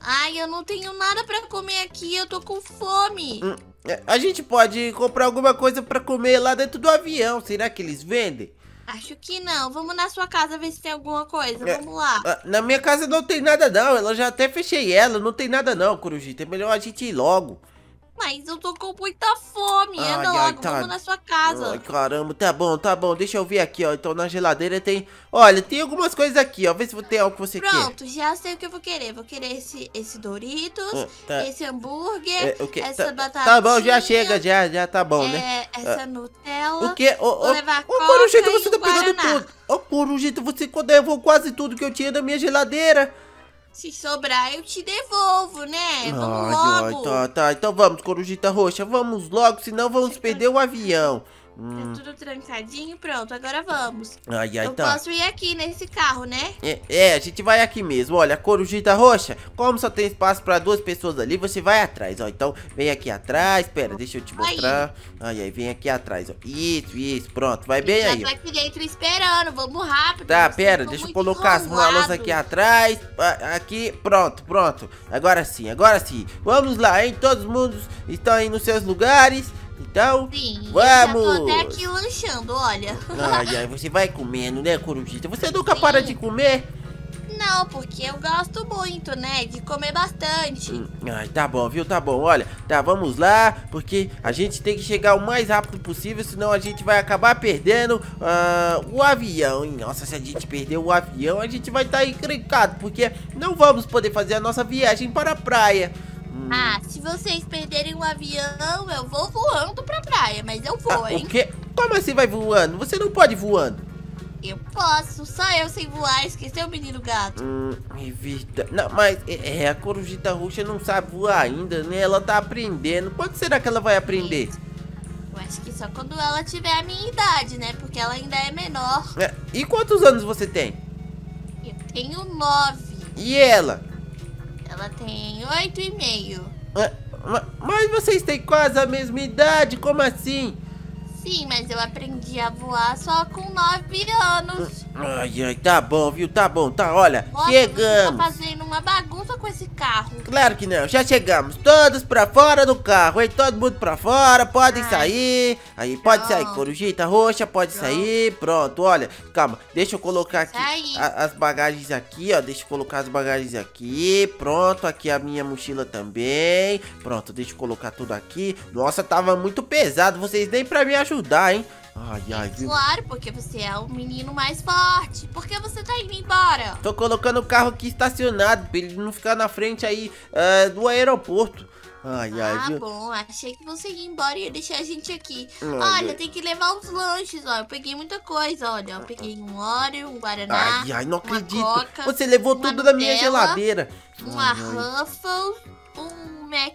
Ai, eu não tenho nada pra comer aqui. Eu tô com fome. Hum, é, A gente pode comprar alguma coisa pra comer lá dentro do avião. Será que eles vendem? Acho que não. Vamos na sua casa ver se tem alguma coisa. É. Vamos lá. Ah, Na minha casa não tem nada não. Ela já até fechei ela. Não tem nada não, Corujita. É melhor a gente ir logo. Mas eu tô com muita fome. Ai, Anda ai, logo. tá. Vamos na sua casa. Ai, caramba, tá bom, tá bom. Deixa eu ver aqui, ó. Então na geladeira tem. Olha, tem algumas coisas aqui, ó. Vê se tem algo que você quer. Pronto, já sei o que eu vou querer. Vou querer esse, esse Doritos, Ah, tá. esse hambúrguer, É, o quê? essa tá, batata. tá bom, já chega, já, já tá bom, né? É, essa Nutella. O quê? Ô, ô, Vou levar ô, Coca Corujita, e você tá um pegando tudo. Ô, Corujita, você levou quase tudo que eu tinha da minha geladeira. Se sobrar, eu te devolvo, né? Vamos ai, logo. tá, tá. Então vamos, Corujita Roxa, vamos logo, senão vamos perder o avião. Hum. Tá tudo trancadinho, pronto, agora vamos. Ai, ai, Eu tá. posso ir aqui nesse carro, né? É, é, a gente vai aqui mesmo. Olha, corujita roxa. Como só tem espaço pra duas pessoas ali, você vai atrás, ó. Então, vem aqui atrás. Pera, deixa eu te mostrar. Ai, ai, vem aqui atrás, ó. Isso, isso, pronto. Vai bem Já aí, ó. aqui dentro esperando, vamos rápido. Tá, pera, deixa eu colocar as malas aqui atrás. Aqui, pronto, pronto. Agora sim, agora sim. Vamos lá, hein? Todos mundo estão aí nos seus lugares. Então, Sim, eu já tô Vamos. até aqui lanchando, olha. ai, ai, você vai comendo, né, corujita? Você nunca Sim. para de comer? Não, porque eu gosto muito, né? De comer bastante. Hum, Ai, tá bom, viu? Tá bom. Olha, tá, vamos lá, porque a gente tem que chegar o mais rápido possível, senão a gente vai acabar perdendo ah, o avião, hein? Nossa, se a gente perder o avião, a gente vai estar tá encrencado, porque não vamos poder fazer a nossa viagem para a praia. Ah, se vocês perderem o avião, eu vou voando pra praia, mas eu vou, ah, hein? o quê? Como assim vai voando? Você não pode voando. Eu posso, só eu sem voar, esqueceu o menino gato. Hum, é verdade. Não, mas é, é, a corujita roxa não sabe voar ainda, né? Ela tá aprendendo. Quando será que ela vai aprender? Eu acho que só quando ela tiver a minha idade, né? Porque ela ainda é menor. É, E quantos anos você tem? Eu tenho nove. E ela? Ela tem oito e meio. Ma- Mas vocês têm quase a mesma idade, como assim? Sim, mas eu aprendi a voar só com nove anos. Ai, ai, tá bom, viu? Tá bom, tá, olha, Nossa, você chegamos. tá fazendo uma bagunça com esse carro. Claro que não, já chegamos, todos pra fora do carro, hein? Todo mundo pra fora, podem Ai. sair. Aí, pode sair, corujita roxa, pode Pronto. sair. Pronto, olha, calma, deixa eu colocar aqui a- as bagagens aqui, ó. Deixa eu colocar as bagagens aqui. Pronto, aqui a minha mochila também. Pronto, deixa eu colocar tudo aqui. Nossa, tava muito pesado, vocês nem pra me ajudar, hein? Ai, ai, viu? Claro, porque você é o menino mais forte. Por que você tá indo embora? Tô colocando o carro aqui estacionado pra ele não ficar na frente aí ah, do aeroporto. Ai, ai, ah, viu? bom, achei que você ia embora e ia deixar a gente aqui. Ai, olha, tem que levar os lanches, ó. Eu peguei muita coisa, olha. Eu peguei um Oreo, um Guaraná, Ai, ai, não acredito. Coca, Você levou tudo da minha Nutella, geladeira. uma ai. Ruffles, um Mac...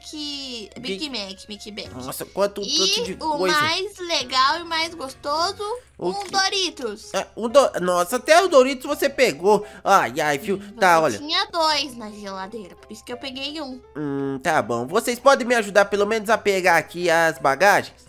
Big Mac, Big Mac. Nossa, quanto tanto E de o coisa. mais legal e mais gostoso, O um quê? Doritos. Ah, o do... Nossa, até o Doritos você pegou. Ai, ai, viu? Tá, Você olha. tinha dois na geladeira, por isso que eu peguei um. Hum, tá bom. Vocês podem me ajudar pelo menos a pegar aqui as bagagens?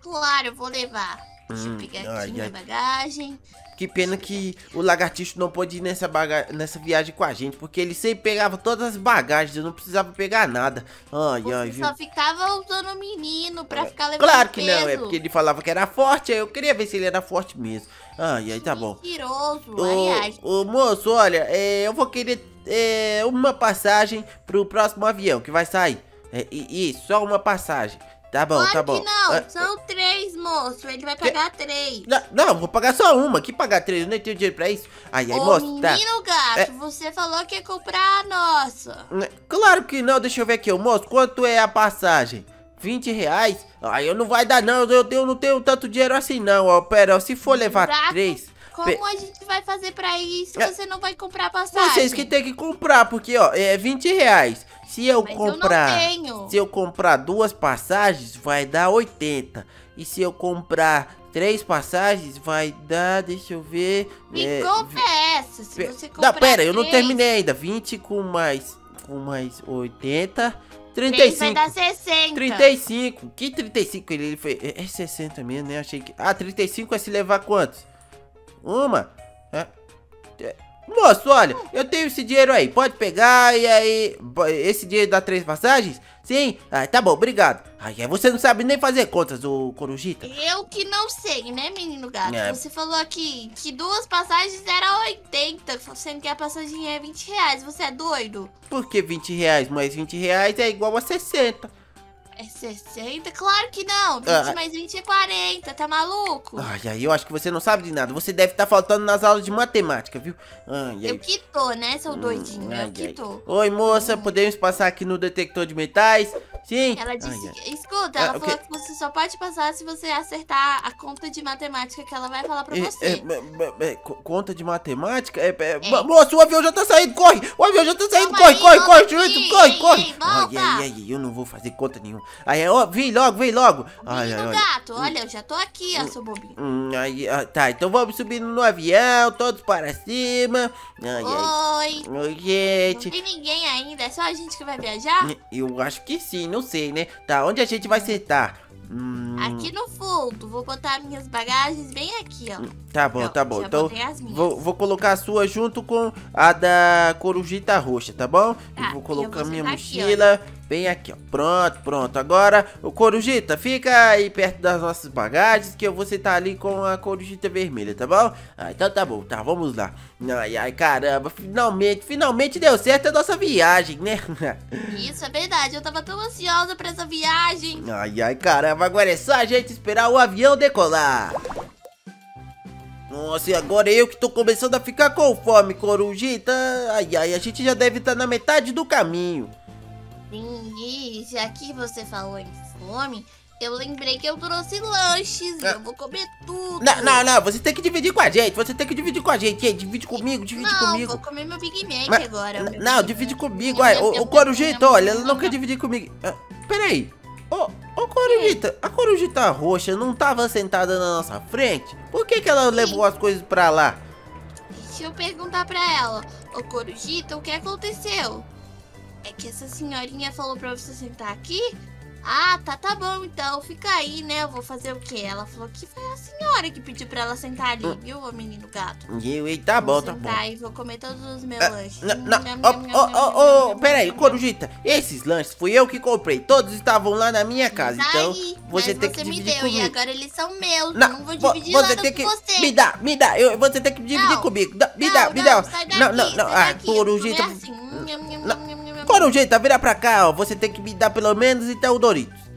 Claro, eu vou levar. Deixa Hum, eu pegar ai, aqui minha ai. bagagem. Que pena que o lagartixo não pôde ir nessa, baga... nessa viagem com a gente, porque ele sempre pegava todas as bagagens, eu não precisava pegar nada. Ai, ai, viu? só ficava usando o menino pra ficar levando Claro que peso. não, é porque ele falava que era forte, aí eu queria ver se ele era forte mesmo. Ai, ai, tá bom. Mentiroso, Ô, aliás. ô, moço, olha, é, eu vou querer é, uma passagem pro próximo avião que vai sair. É, isso, só uma passagem. Tá bom, claro tá bom. que não, Ah, são três, moço. Ele vai pagar três. não, não, vou pagar só uma. Que pagar três? Eu nem tenho dinheiro pra isso. Ai, ai, Ô, moço, tá. menino gato, É. você falou que ia comprar a nossa. Claro que não, deixa eu ver aqui, moço. Quanto é a passagem? 20 reais? Ai, eu não vai dar não, eu, eu não tenho tanto dinheiro assim não, ó. Pera, ó, se for levar Gato, três... Como a gente vai fazer pra isso É. você não vai comprar passagem? Vocês que tem que comprar, porque, ó, é 20 reais. Se eu Mas comprar... eu. Se eu comprar duas passagens, vai dar 80. E se eu comprar três passagens, vai dar, deixa eu ver. Me é, conta essa, se você comprar Não, pera, eu não três, terminei ainda. 20 com mais. Com mais 80. três 35. vai dar 60. 35. Que 35? Ele, ele foi. É é 60 mesmo, né? Achei que. Ah, 35 é se levar quantos? Uma? É. É. Moço, olha, eu tenho esse dinheiro aí, pode pegar e aí. Esse dinheiro dá três passagens? Sim? Ah, tá bom, obrigado. Ai, aí você não sabe nem fazer contas, ô Corujita. Eu que não sei, né, menino gato? É. Você falou aqui que duas passagens era 80, sendo que a passagem é 20 reais. Você é doido? Por que 20 reais mais 20 reais é igual a 60? É 60? Claro que não. 20 Ah. mais 20 é 40, tá maluco? Ai, aí eu acho que você não sabe de nada. Você deve estar faltando nas aulas de matemática, viu? Ai, ai. Eu que tô, né, seu doidinho? Ai, Eu que ai. tô. Oi, moça, podemos passar aqui no detector de metais? Sim. Ela disse Ai, que. Escuta, Ah, ela o falou quê? que você só pode passar se você acertar a conta de matemática que ela vai falar pra É, você. é, é, é, co- conta de matemática? É, é, É. mo- Moço, o avião já tá saindo, corre! O avião já tá saindo, corre, aí, corre, corre, aqui, Julito, corre, corre! ei, Ai, ai, ai, eu não vou fazer conta nenhuma. Ai, ai, ó, vem logo, vem logo! Ai, ai, Menino ai. gato, olha, eu já tô aqui, ó, seu bobinho. Hum, aí, ah, tá, então vamos subindo no avião, todos para cima. Ai, ai. Oi. Oi, Não gente. tem ninguém ainda, é só a gente que vai viajar? Eu acho que sim, não sei, né? Tá, onde a gente vai sentar? Hum, Aqui no fundo, vou botar minhas bagagens bem aqui, ó. Tá bom, tá bom. Então, vou, vou colocar a sua junto com a da corujita roxa, tá bom? Tá, vou e eu colocar vou minha sentar aqui, mochila bem aqui, ó. Pronto, pronto. Agora, o corujita, fica aí perto das nossas bagagens que eu vou sentar ali com a corujita vermelha, tá bom? Ah, então tá bom, tá, vamos lá. Ai, ai, caramba, finalmente, finalmente deu certo a nossa viagem, né? *laughs* Isso é verdade, eu tava tão ansiosa pra essa viagem. Ai, ai, caramba, agora é só a gente esperar o avião decolar. Nossa, e agora eu que tô começando a ficar com fome, corujita. Ai, ai, a gente já deve estar na metade do caminho. Sim, e já que você falou em fome, eu lembrei que eu trouxe lanches e Ah. eu vou comer tudo. Não, não, não, você tem que dividir com a gente, você tem que dividir com a gente. Ei, divide comigo, divide Não, comigo. vou comer meu Big Mac Mas- agora. Não, Big divide comigo. Ai, o, o corujita, olha, ela não quer dividir comigo. Ah, peraí. Ô, ô, corujita, a corujita roxa não tava sentada na nossa frente? Por que que ela levou as coisas pra lá? Deixa eu perguntar pra ela. Ô, Corujita, o que aconteceu? É que essa senhorinha falou pra você sentar aqui? Ah, tá, tá bom, então. Fica aí, né? Eu vou fazer o quê? Ela falou que foi a senhora que pediu pra ela sentar ali, viu, ô menino gato? Eu, ei, tá bom, tá bom. sentar e vou comer todos os meus Ah, lanches. Não, não, nham, ó, nham, peraí, Corujita, esses lanches fui eu que comprei, todos estavam lá na minha casa, Mas então aí, você tem que você me dividir deu e comigo. agora eles são meus. Não, eu não vou vo- dividir você tem com que você. me dá, me dá, eu, você tem que dividir Não. comigo, me não, dá, me não, dá. Não, não, não, ah, eu Corujita, assim. Nham, nham, Não. Nham, nham, nham. Corujita, vira pra cá, ó, você tem que me dar pelo menos então o Doritos.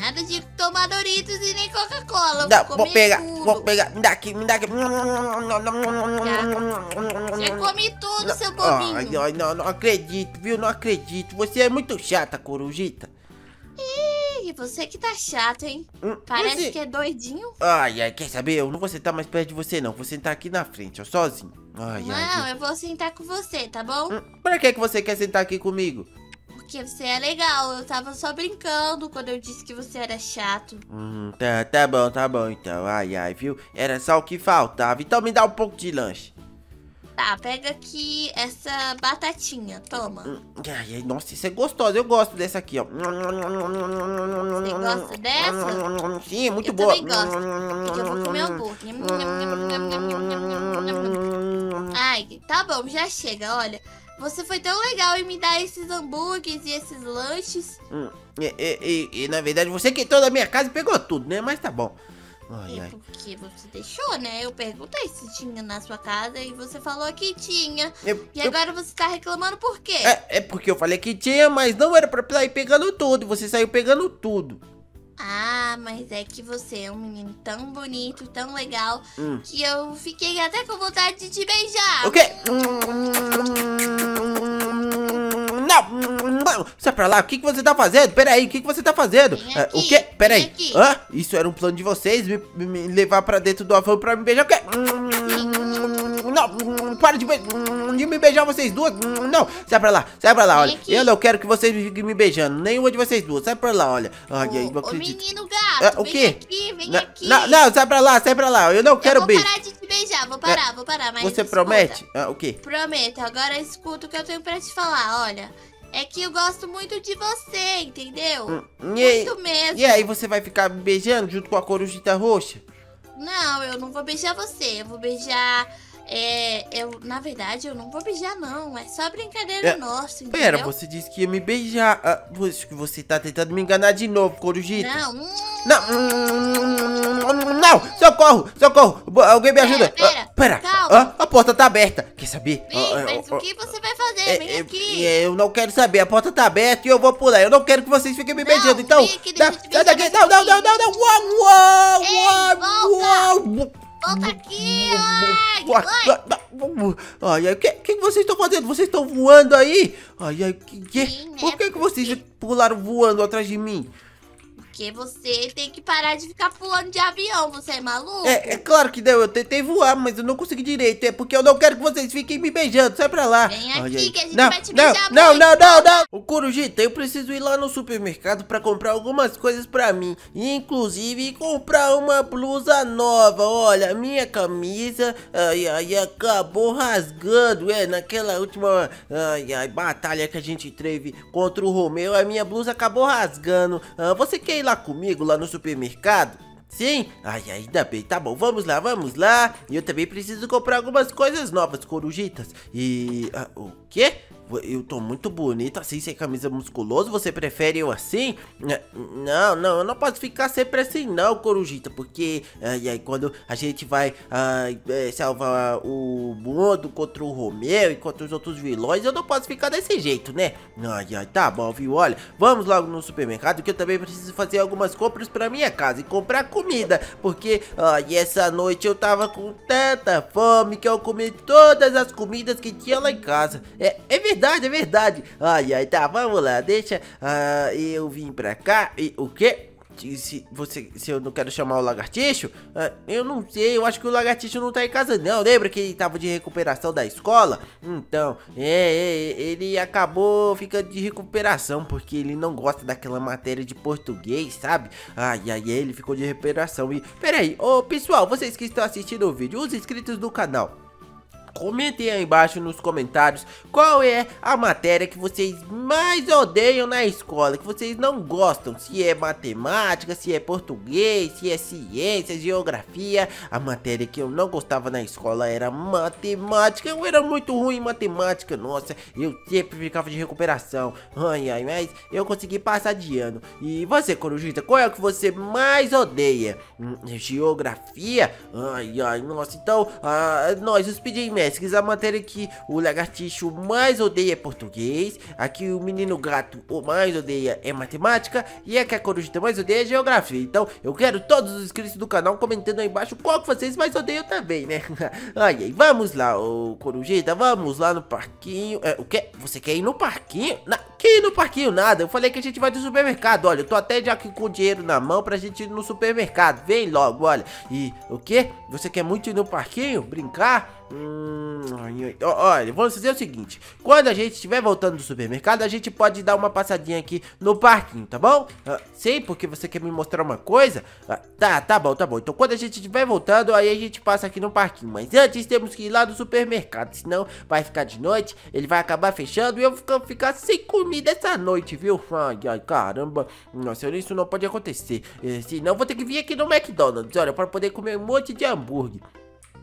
Nada de tomar Doritos e nem Coca-Cola. Vou vou pegar, tudo. vou pegar, me dá aqui, me dá aqui. Você come tudo, seu Ai, bobinho. ai, não, não acredito, viu? Não acredito. Você é muito chata, Corujita. Ih, você que tá chato, hein? Hum, Parece você- que é doidinho. Ai, ai, quer saber? Eu não vou sentar mais perto de você, não. Vou sentar aqui na frente, ó, sozinho. Ai, não, ai. eu vou sentar com você, tá bom? Hum, Pra que, que você quer sentar aqui comigo? Porque você é legal. Eu tava só brincando quando eu disse que você era chato. Hum, tá, tá bom, tá bom então. Ai, ai, viu? Era só o que faltava. Então me dá um pouco de lanche. Tá, pega aqui essa batatinha, toma. Ai, nossa, isso é gostoso. Eu gosto dessa aqui, ó. Você gosta dessa? Sim, é muito eu boa. Eu também gosto. Porque eu vou comer hambúrguer. Ai, tá bom, já chega, olha. Você foi tão legal em me dar esses hambúrgueres e esses lanches. E, e, e, e, na verdade, você queitou na minha casa e pegou tudo, né? Mas tá bom. Ai, É ai. porque você deixou, né? Eu perguntei se tinha na sua casa e você falou que tinha. Eu- E eu- agora você tá reclamando por quê? É, é porque eu falei que tinha, mas não era pra sair pegando tudo. e Você saiu pegando tudo. Ah, mas é que você é um menino tão bonito, tão legal, Hum. que eu fiquei até com vontade de te beijar. O quê? Não, sai pra lá, o que, que você tá fazendo? Pera aí, o que, que você tá fazendo? É, o quê? Pera vem aí. aqui. Hã? Isso era um plano de vocês? Me, me- levar pra dentro do avião pra me beijar? O quê? Não, para de, be- de me beijar vocês duas. Não, sai pra lá, sai pra lá, olha. Eu não quero que vocês fiquem me beijando, nenhuma de vocês duas. Sai pra lá, olha. Ai, não ô, acredito. menino Ah, gato, o vem quê? aqui, vem Não, aqui. não, não, sai pra lá, sai pra lá. Eu não quero eu vou beijo. parar de te beijar, vou parar, vou parar, mas Você promete? Ah, o quê? Prometo, agora escuta o que eu tenho pra te falar, olha. É que eu gosto muito de você, entendeu? Hum, E aí, Muito mesmo. e aí você vai ficar beijando junto com a corujita roxa? Não, eu não vou beijar você. Eu vou beijar. É, eu, na verdade, eu não vou beijar, não. É só brincadeira É, nossa, entendeu? Pera, você disse que ia me beijar. Ah, que você tá tentando me enganar de novo, corujita. Não, Não, não, socorro, socorro, alguém me ajuda. Pera, pera, Ah, pera, calma. Ah, a porta tá aberta, quer saber? vem, Ah, ah, mas ah, o que você vai fazer? é, Vem é, aqui. é, eu não quero saber, a porta tá aberta e eu vou pular. Eu não quero que vocês fiquem me Não, beijando, então. sai daqui, não, não, não, não, não. Uau, uau, Ei, uau, volta. aqui, ai, uau, Ai, ai, o que, que vocês estão fazendo? Vocês estão voando aí? Ai, ai, que, que? Sim, né? Por que, que vocês pularam voando atrás de mim? Porque você tem que parar de ficar pulando de avião, você é maluco? É, é claro que deu, eu tentei voar, mas eu não consegui direito. É porque eu não quero que vocês fiquem me beijando. Sai pra lá. Vem aqui ai. que a gente não, vai te não, beijar não, muito. não, não, não. Ô, Corujita, eu preciso ir lá no supermercado pra comprar algumas coisas pra mim. Inclusive, comprar uma blusa nova. Olha, minha camisa, ai, ai, acabou rasgando. É, naquela última, ai, ai, batalha que a gente teve contra o Romeu, a minha blusa acabou rasgando. Ah, você quer ir lá comigo, lá no supermercado? Sim? Ai, ainda bem, tá bom, vamos lá, vamos lá. E eu também preciso comprar algumas coisas novas, corujitas. E. ah, o quê? Eu tô muito bonito assim, sem camisa musculosa. Você prefere eu assim? Não, não, eu não posso ficar sempre assim, não, Corujita. Porque ai, ai, quando a gente vai ai, é, salvar o mundo contra o Romeu e contra os outros vilões, eu não posso ficar desse jeito, né? Ai, ai, tá bom, viu? Olha, vamos logo no supermercado que eu também preciso fazer algumas compras pra minha casa e comprar comida. Porque ai, essa noite eu tava com tanta fome que eu comi todas as comidas que tinha lá em casa. É, é verdade, é verdade. Ai, ai, tá, vamos lá, deixa ah, eu vim pra cá e o quê? Se, você, se eu não quero chamar o lagartixo, ah, eu não sei, eu acho que o lagartixo não tá em casa não, lembra que ele tava de recuperação da escola? Então, é, é, ele acabou ficando de recuperação, porque ele não gosta daquela matéria de português, sabe? Ai, ai, ele ficou de recuperação e... Peraí, ô pessoal, vocês que estão assistindo o vídeo, os inscritos do canal, Comentem aí embaixo nos comentários qual é a matéria que vocês mais odeiam na escola, que vocês não gostam. Se é matemática, se é português, se é ciência, geografia. A matéria que eu não gostava na escola era matemática. Eu era muito ruim em matemática, nossa. Eu sempre ficava de recuperação. Ai, ai, mas eu consegui passar de ano. E você, Corujita, qual é o que você mais odeia? Hum, geografia? Ai, ai, nossa. Então, ah, nós, os PJ Masks, a matéria que o lagartixo mais odeia é português. Aqui o menino gato o mais odeia é matemática. E a que a Corujita mais odeia é geografia. Então, eu quero todos os inscritos do canal comentando aí embaixo qual que vocês mais odeiam também, né? *laughs* ai, ai, vamos lá, ô Corujita, vamos lá no parquinho. É, o que? Você quer ir no parquinho? Na, que ir no parquinho nada. Eu falei que a gente vai no supermercado. Olha, eu tô até já aqui com dinheiro na mão pra gente ir no supermercado. Vem logo, olha. E o que? Você quer muito ir no parquinho? Brincar? Hum, olha, vamos fazer o seguinte: quando a gente estiver voltando do supermercado, a gente pode dar uma passadinha aqui no parquinho, tá bom? Ah, sim, porque você quer me mostrar uma coisa? Ah, tá, tá bom, tá bom. Então quando a gente estiver voltando, aí a gente passa aqui no parquinho. Mas antes temos que ir lá no supermercado, senão vai ficar de noite, ele vai acabar fechando e eu vou ficar sem comida essa noite, viu? Ai, ai, caramba. Nossa, isso não pode acontecer. Eh, senão vou ter que vir aqui no McDonald's, olha, para poder comer um monte de hambúrguer.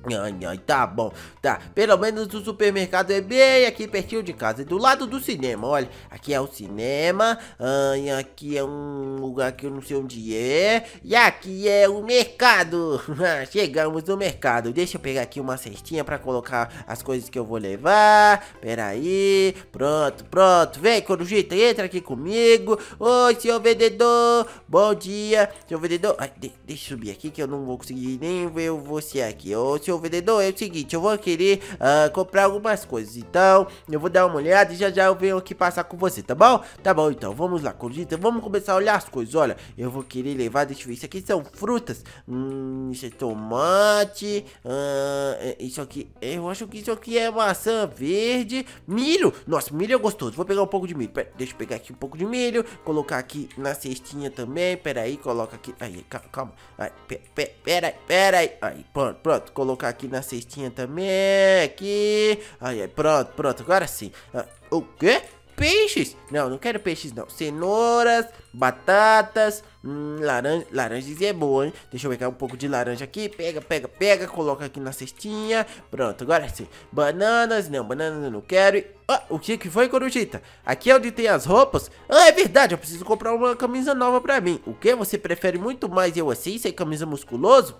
Ai, ai, tá bom, tá. Pelo menos o supermercado é bem aqui pertinho de casa, do lado do cinema, olha. Aqui é o cinema, ai, aqui é um lugar que eu não sei onde é. E aqui é o mercado. *laughs* Chegamos no mercado. Deixa eu pegar aqui uma cestinha pra colocar as coisas que eu vou levar. Pera aí, pronto, pronto. Vem, Corujita, entra aqui comigo. Oi, senhor vendedor, bom dia. Senhor vendedor, ai, de- deixa eu subir aqui que eu não vou conseguir nem ver você aqui. Ô, senhor vendedor, é o seguinte, eu vou querer ah, comprar algumas coisas. Então, eu vou dar uma olhada e já já eu venho aqui passar com você, tá bom? Tá bom, então, vamos lá, Corujita, vamos começar a olhar as coisas. Olha, eu vou querer levar, deixa eu ver, isso aqui são frutas. Hum, isso é tomate. é, isso aqui, eu acho que isso aqui é maçã verde. Milho, nossa, milho é gostoso. Vou pegar um pouco de milho. Pera, deixa eu pegar aqui um pouco de milho, colocar aqui na cestinha também. Pera aí, coloca aqui. Aí, calma. Aí, pe, pe, pera aí, pera aí. Aí, pronto, pronto. Colocar aqui na cestinha também. Aqui. Aí, pronto, pronto. Agora sim. Ah, o quê? Peixes? Não, não quero peixes não. Cenouras, batatas, hum, laranja, laranjas é boa, hein? Deixa eu pegar um pouco de laranja aqui. Pega, pega, pega, coloca aqui na cestinha. Pronto, agora sim. Bananas, não, bananas eu não quero. Ah, o que que foi, Corujita? Aqui é onde tem as roupas? Ah, é verdade, eu preciso comprar uma camisa nova pra mim. O que? Você prefere muito mais eu assim, sem camisa musculoso?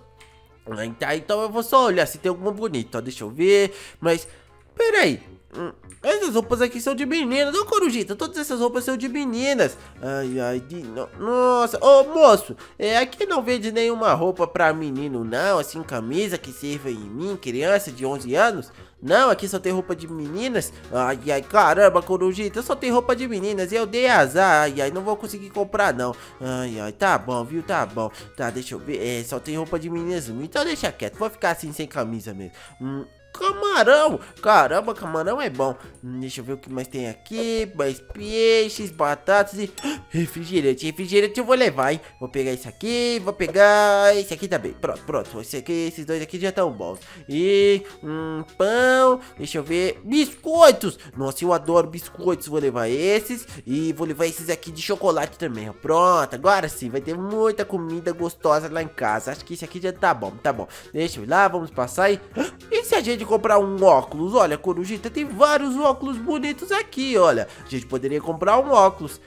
Então eu vou só olhar se tem alguma bonita, ó, deixa eu ver. Mas, peraí, essas roupas aqui são de meninas. Ô, Corujita, todas essas roupas são de meninas. Ai, ai, de... nossa. Ô, moço, é, aqui não vende nenhuma roupa pra menino, não. Assim, camisa que sirva em mim, criança de 11 anos. Não, aqui só tem roupa de meninas. Ai, ai, caramba, Corujita, só tem roupa de meninas. Eu dei azar. Ai, ai, não vou conseguir comprar, não. Ai, ai, tá bom, viu? Tá bom. Tá, deixa eu ver. É, só tem roupa de meninas. Então deixa quieto. Vou ficar assim, sem camisa mesmo. Hum, Camarão! Caramba, camarão é bom. Deixa eu ver o que mais tem aqui. Mais peixes, batatas e... Refrigerante. Refrigerante eu vou levar, hein? Vou pegar esse aqui, vou pegar esse aqui também. Pronto, pronto. Esse aqui, esses dois aqui já estão bons. E... Hum, pão. Deixa eu ver. Biscoitos! Nossa, eu adoro biscoitos. Vou levar esses. E vou levar esses aqui de chocolate também. Pronto, agora sim. Vai ter muita comida gostosa lá em casa. Acho que esse aqui já tá bom, tá bom. Deixa eu ir lá, vamos passar e... E se a gente comprar um óculos. Olha, Corujita, tem vários óculos bonitos aqui, olha. A gente poderia comprar um óculos.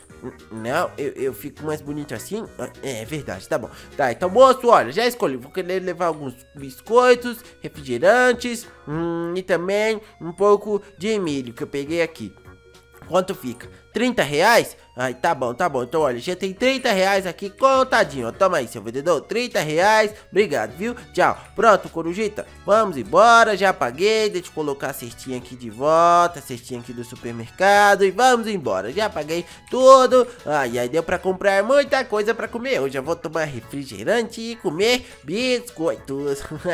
Não, eu, eu fico mais bonito assim? É, é verdade, tá bom. Tá, então, moço, olha, já escolhi. Vou querer levar alguns biscoitos, refrigerantes hum, e também um pouco de milho que eu peguei aqui. Quanto fica? 30 reais? Ai, tá bom, tá bom. Então, olha, já tem 30 reais aqui contadinho. Ó, toma aí, seu vendedor. 30 reais. Obrigado, viu? Tchau. Pronto, Corujita. Vamos embora. Já paguei. Deixa eu colocar a cestinha aqui de volta. A cestinha aqui do supermercado. E vamos embora. Já paguei tudo. Ai, aí deu pra comprar muita coisa pra comer. Hoje eu vou tomar refrigerante e comer biscoitos. *laughs*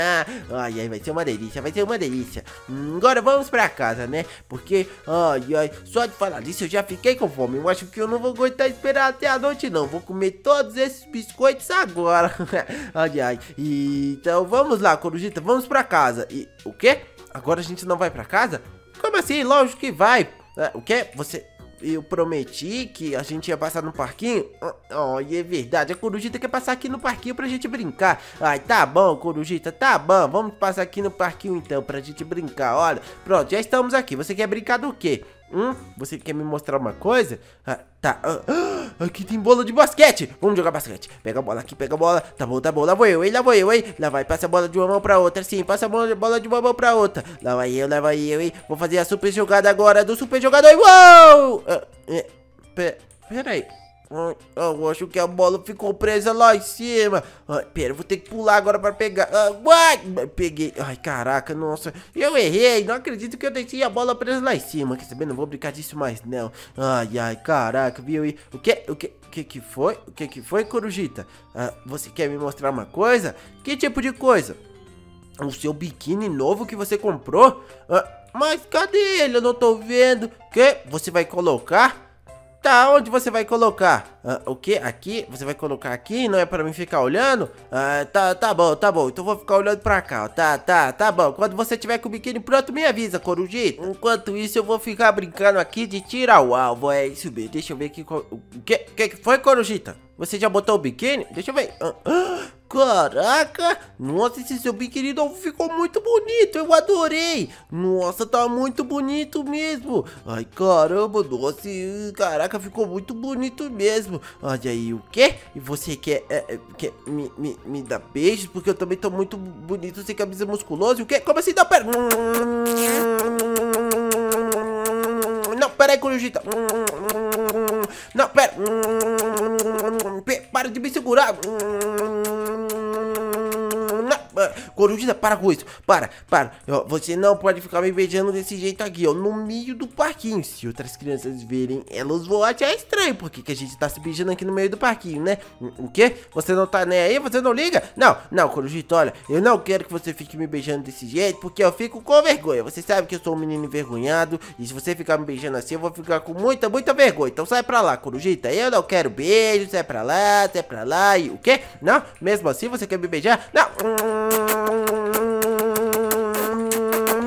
ai, ai, vai ser uma delícia. Vai ser uma delícia. Hum, agora vamos pra casa, né? Porque, ai, ai, só de falar disso eu já fiquei com fome. Eu acho que eu não vou aguentar esperar até a noite não. Vou comer todos esses biscoitos agora. *laughs* ai, ai. Então vamos lá, Corujita, vamos pra casa. E o quê? Agora a gente não vai pra casa? Como assim? Lógico que vai. É, o quê? Você eu prometi que a gente ia passar no parquinho. Oh, e é verdade, a Corujita quer passar aqui no parquinho pra gente brincar. Ai, tá bom, Corujita, tá bom. Vamos passar aqui no parquinho então pra gente brincar. Olha, pronto, já estamos aqui. Você quer brincar do quê? Hum? Você quer me mostrar uma coisa? Ah, tá. Ah, aqui tem bola de basquete. Vamos jogar basquete. Pega a bola aqui, pega a bola. Tá bom, tá bom. Lá vou eu, hein? Lá vou eu, hein? Lá vai, passa a bola de uma mão pra outra. Sim, passa a bola de uma mão pra outra. Lá vai eu, lá vai eu, hein? Vou fazer a super jogada agora do super jogador. Uou! Ah, é, pera aí. Eu acho que a bola ficou presa lá em cima. Ai, pera, vou ter que pular agora pra pegar. Ai, peguei. Ai, caraca, nossa. Eu errei. Não acredito que eu deixei a bola presa lá em cima. Quer saber? Não vou brincar disso mais, não. Ai, ai, caraca, viu? O que? O que? O que que foi? O que que foi, Corujita? Ah, você quer me mostrar uma coisa? Que tipo de coisa? O seu biquíni novo que você comprou? Ah, mas cadê ele? Eu não tô vendo. Que? Você vai colocar? Tá, onde você vai colocar? Ah, o que? Aqui? Você vai colocar aqui? Não é pra mim ficar olhando? Ah, tá, tá bom, tá bom. Então vou ficar olhando pra cá, ó. Tá, tá, tá bom. Quando você tiver com o biquíni pronto, me avisa, corujito. Enquanto isso, eu vou ficar brincando aqui de tirar o alvo. É isso mesmo. Deixa eu ver aqui. O que, que foi, corujita? Você já botou o biquíni? Deixa eu ver. Ah, caraca! Nossa, esse seu biquíni novo ficou muito bonito. Eu adorei. Nossa, tá muito bonito mesmo. Ai, caramba, nossa. Caraca, ficou muito bonito mesmo. Olha aí, o quê? E você quer, é, é, quer me, me, me dar beijos? Porque eu também tô muito bonito sem camisa musculosa. O quê? Como assim? Não, pera. Não, pera aí, Corujita. Não, pera. Para de me segurar. Corujita, para com isso. Para, para. Você não pode ficar me beijando desse jeito aqui, ó. No meio do parquinho. Se outras crianças verem, elas vão achar estranho. Porque que a gente tá se beijando aqui no meio do parquinho, né? O quê? Você não tá nem aí? Você não liga? Não, não, Corujita, olha. Eu não quero que você fique me beijando desse jeito. Porque eu fico com vergonha. Você sabe que eu sou um menino envergonhado. E se você ficar me beijando assim, eu vou ficar com muita, muita vergonha. Então sai pra lá, Corujita. Eu não quero beijo. Sai pra lá, sai pra lá. E o quê? Não? Mesmo assim, você quer me beijar? Não.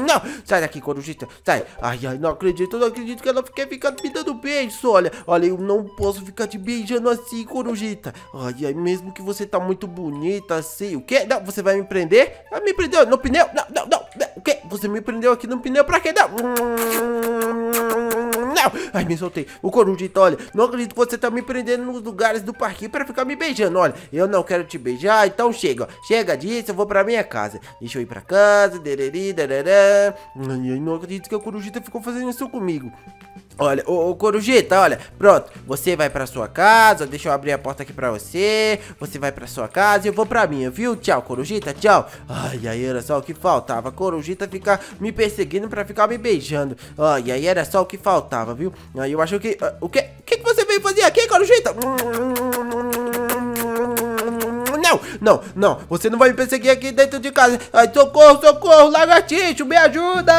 Não, sai daqui, corujita, sai. Ai, ai, não acredito, não acredito que ela quer ficar me dando beijo. Olha, olha, eu não posso ficar te beijando assim, corujita. Ai, ai, mesmo que você tá muito bonita assim. O quê? Não, você vai me prender? Ah, me prendeu no pneu? Não, não, não. O quê? Você me prendeu aqui no pneu pra quê? Não. Não! Ai, me soltei. O Corujita, olha, não acredito que você tá me prendendo nos lugares do parquinho pra ficar me beijando. Olha, eu não quero te beijar, então chega, ó. Chega disso, eu vou pra minha casa. Deixa eu ir pra casa, dereri, dererê. Ai, não acredito que o Corujita ficou fazendo isso comigo. Olha, ô, ô Corujita, olha, pronto, você vai pra sua casa, deixa eu abrir a porta aqui pra você, você vai pra sua casa e eu vou pra minha, viu? Tchau, Corujita, tchau. Ai, aí era só o que faltava, Corujita ficar me perseguindo pra ficar me beijando. Ai, aí era só o que faltava, viu? Aí eu acho que... Uh, o que? O que, que você veio fazer aqui, Corujita? Não, não, não, você não vai me perseguir aqui dentro de casa. Ai, socorro, socorro, lagartixo, me ajuda!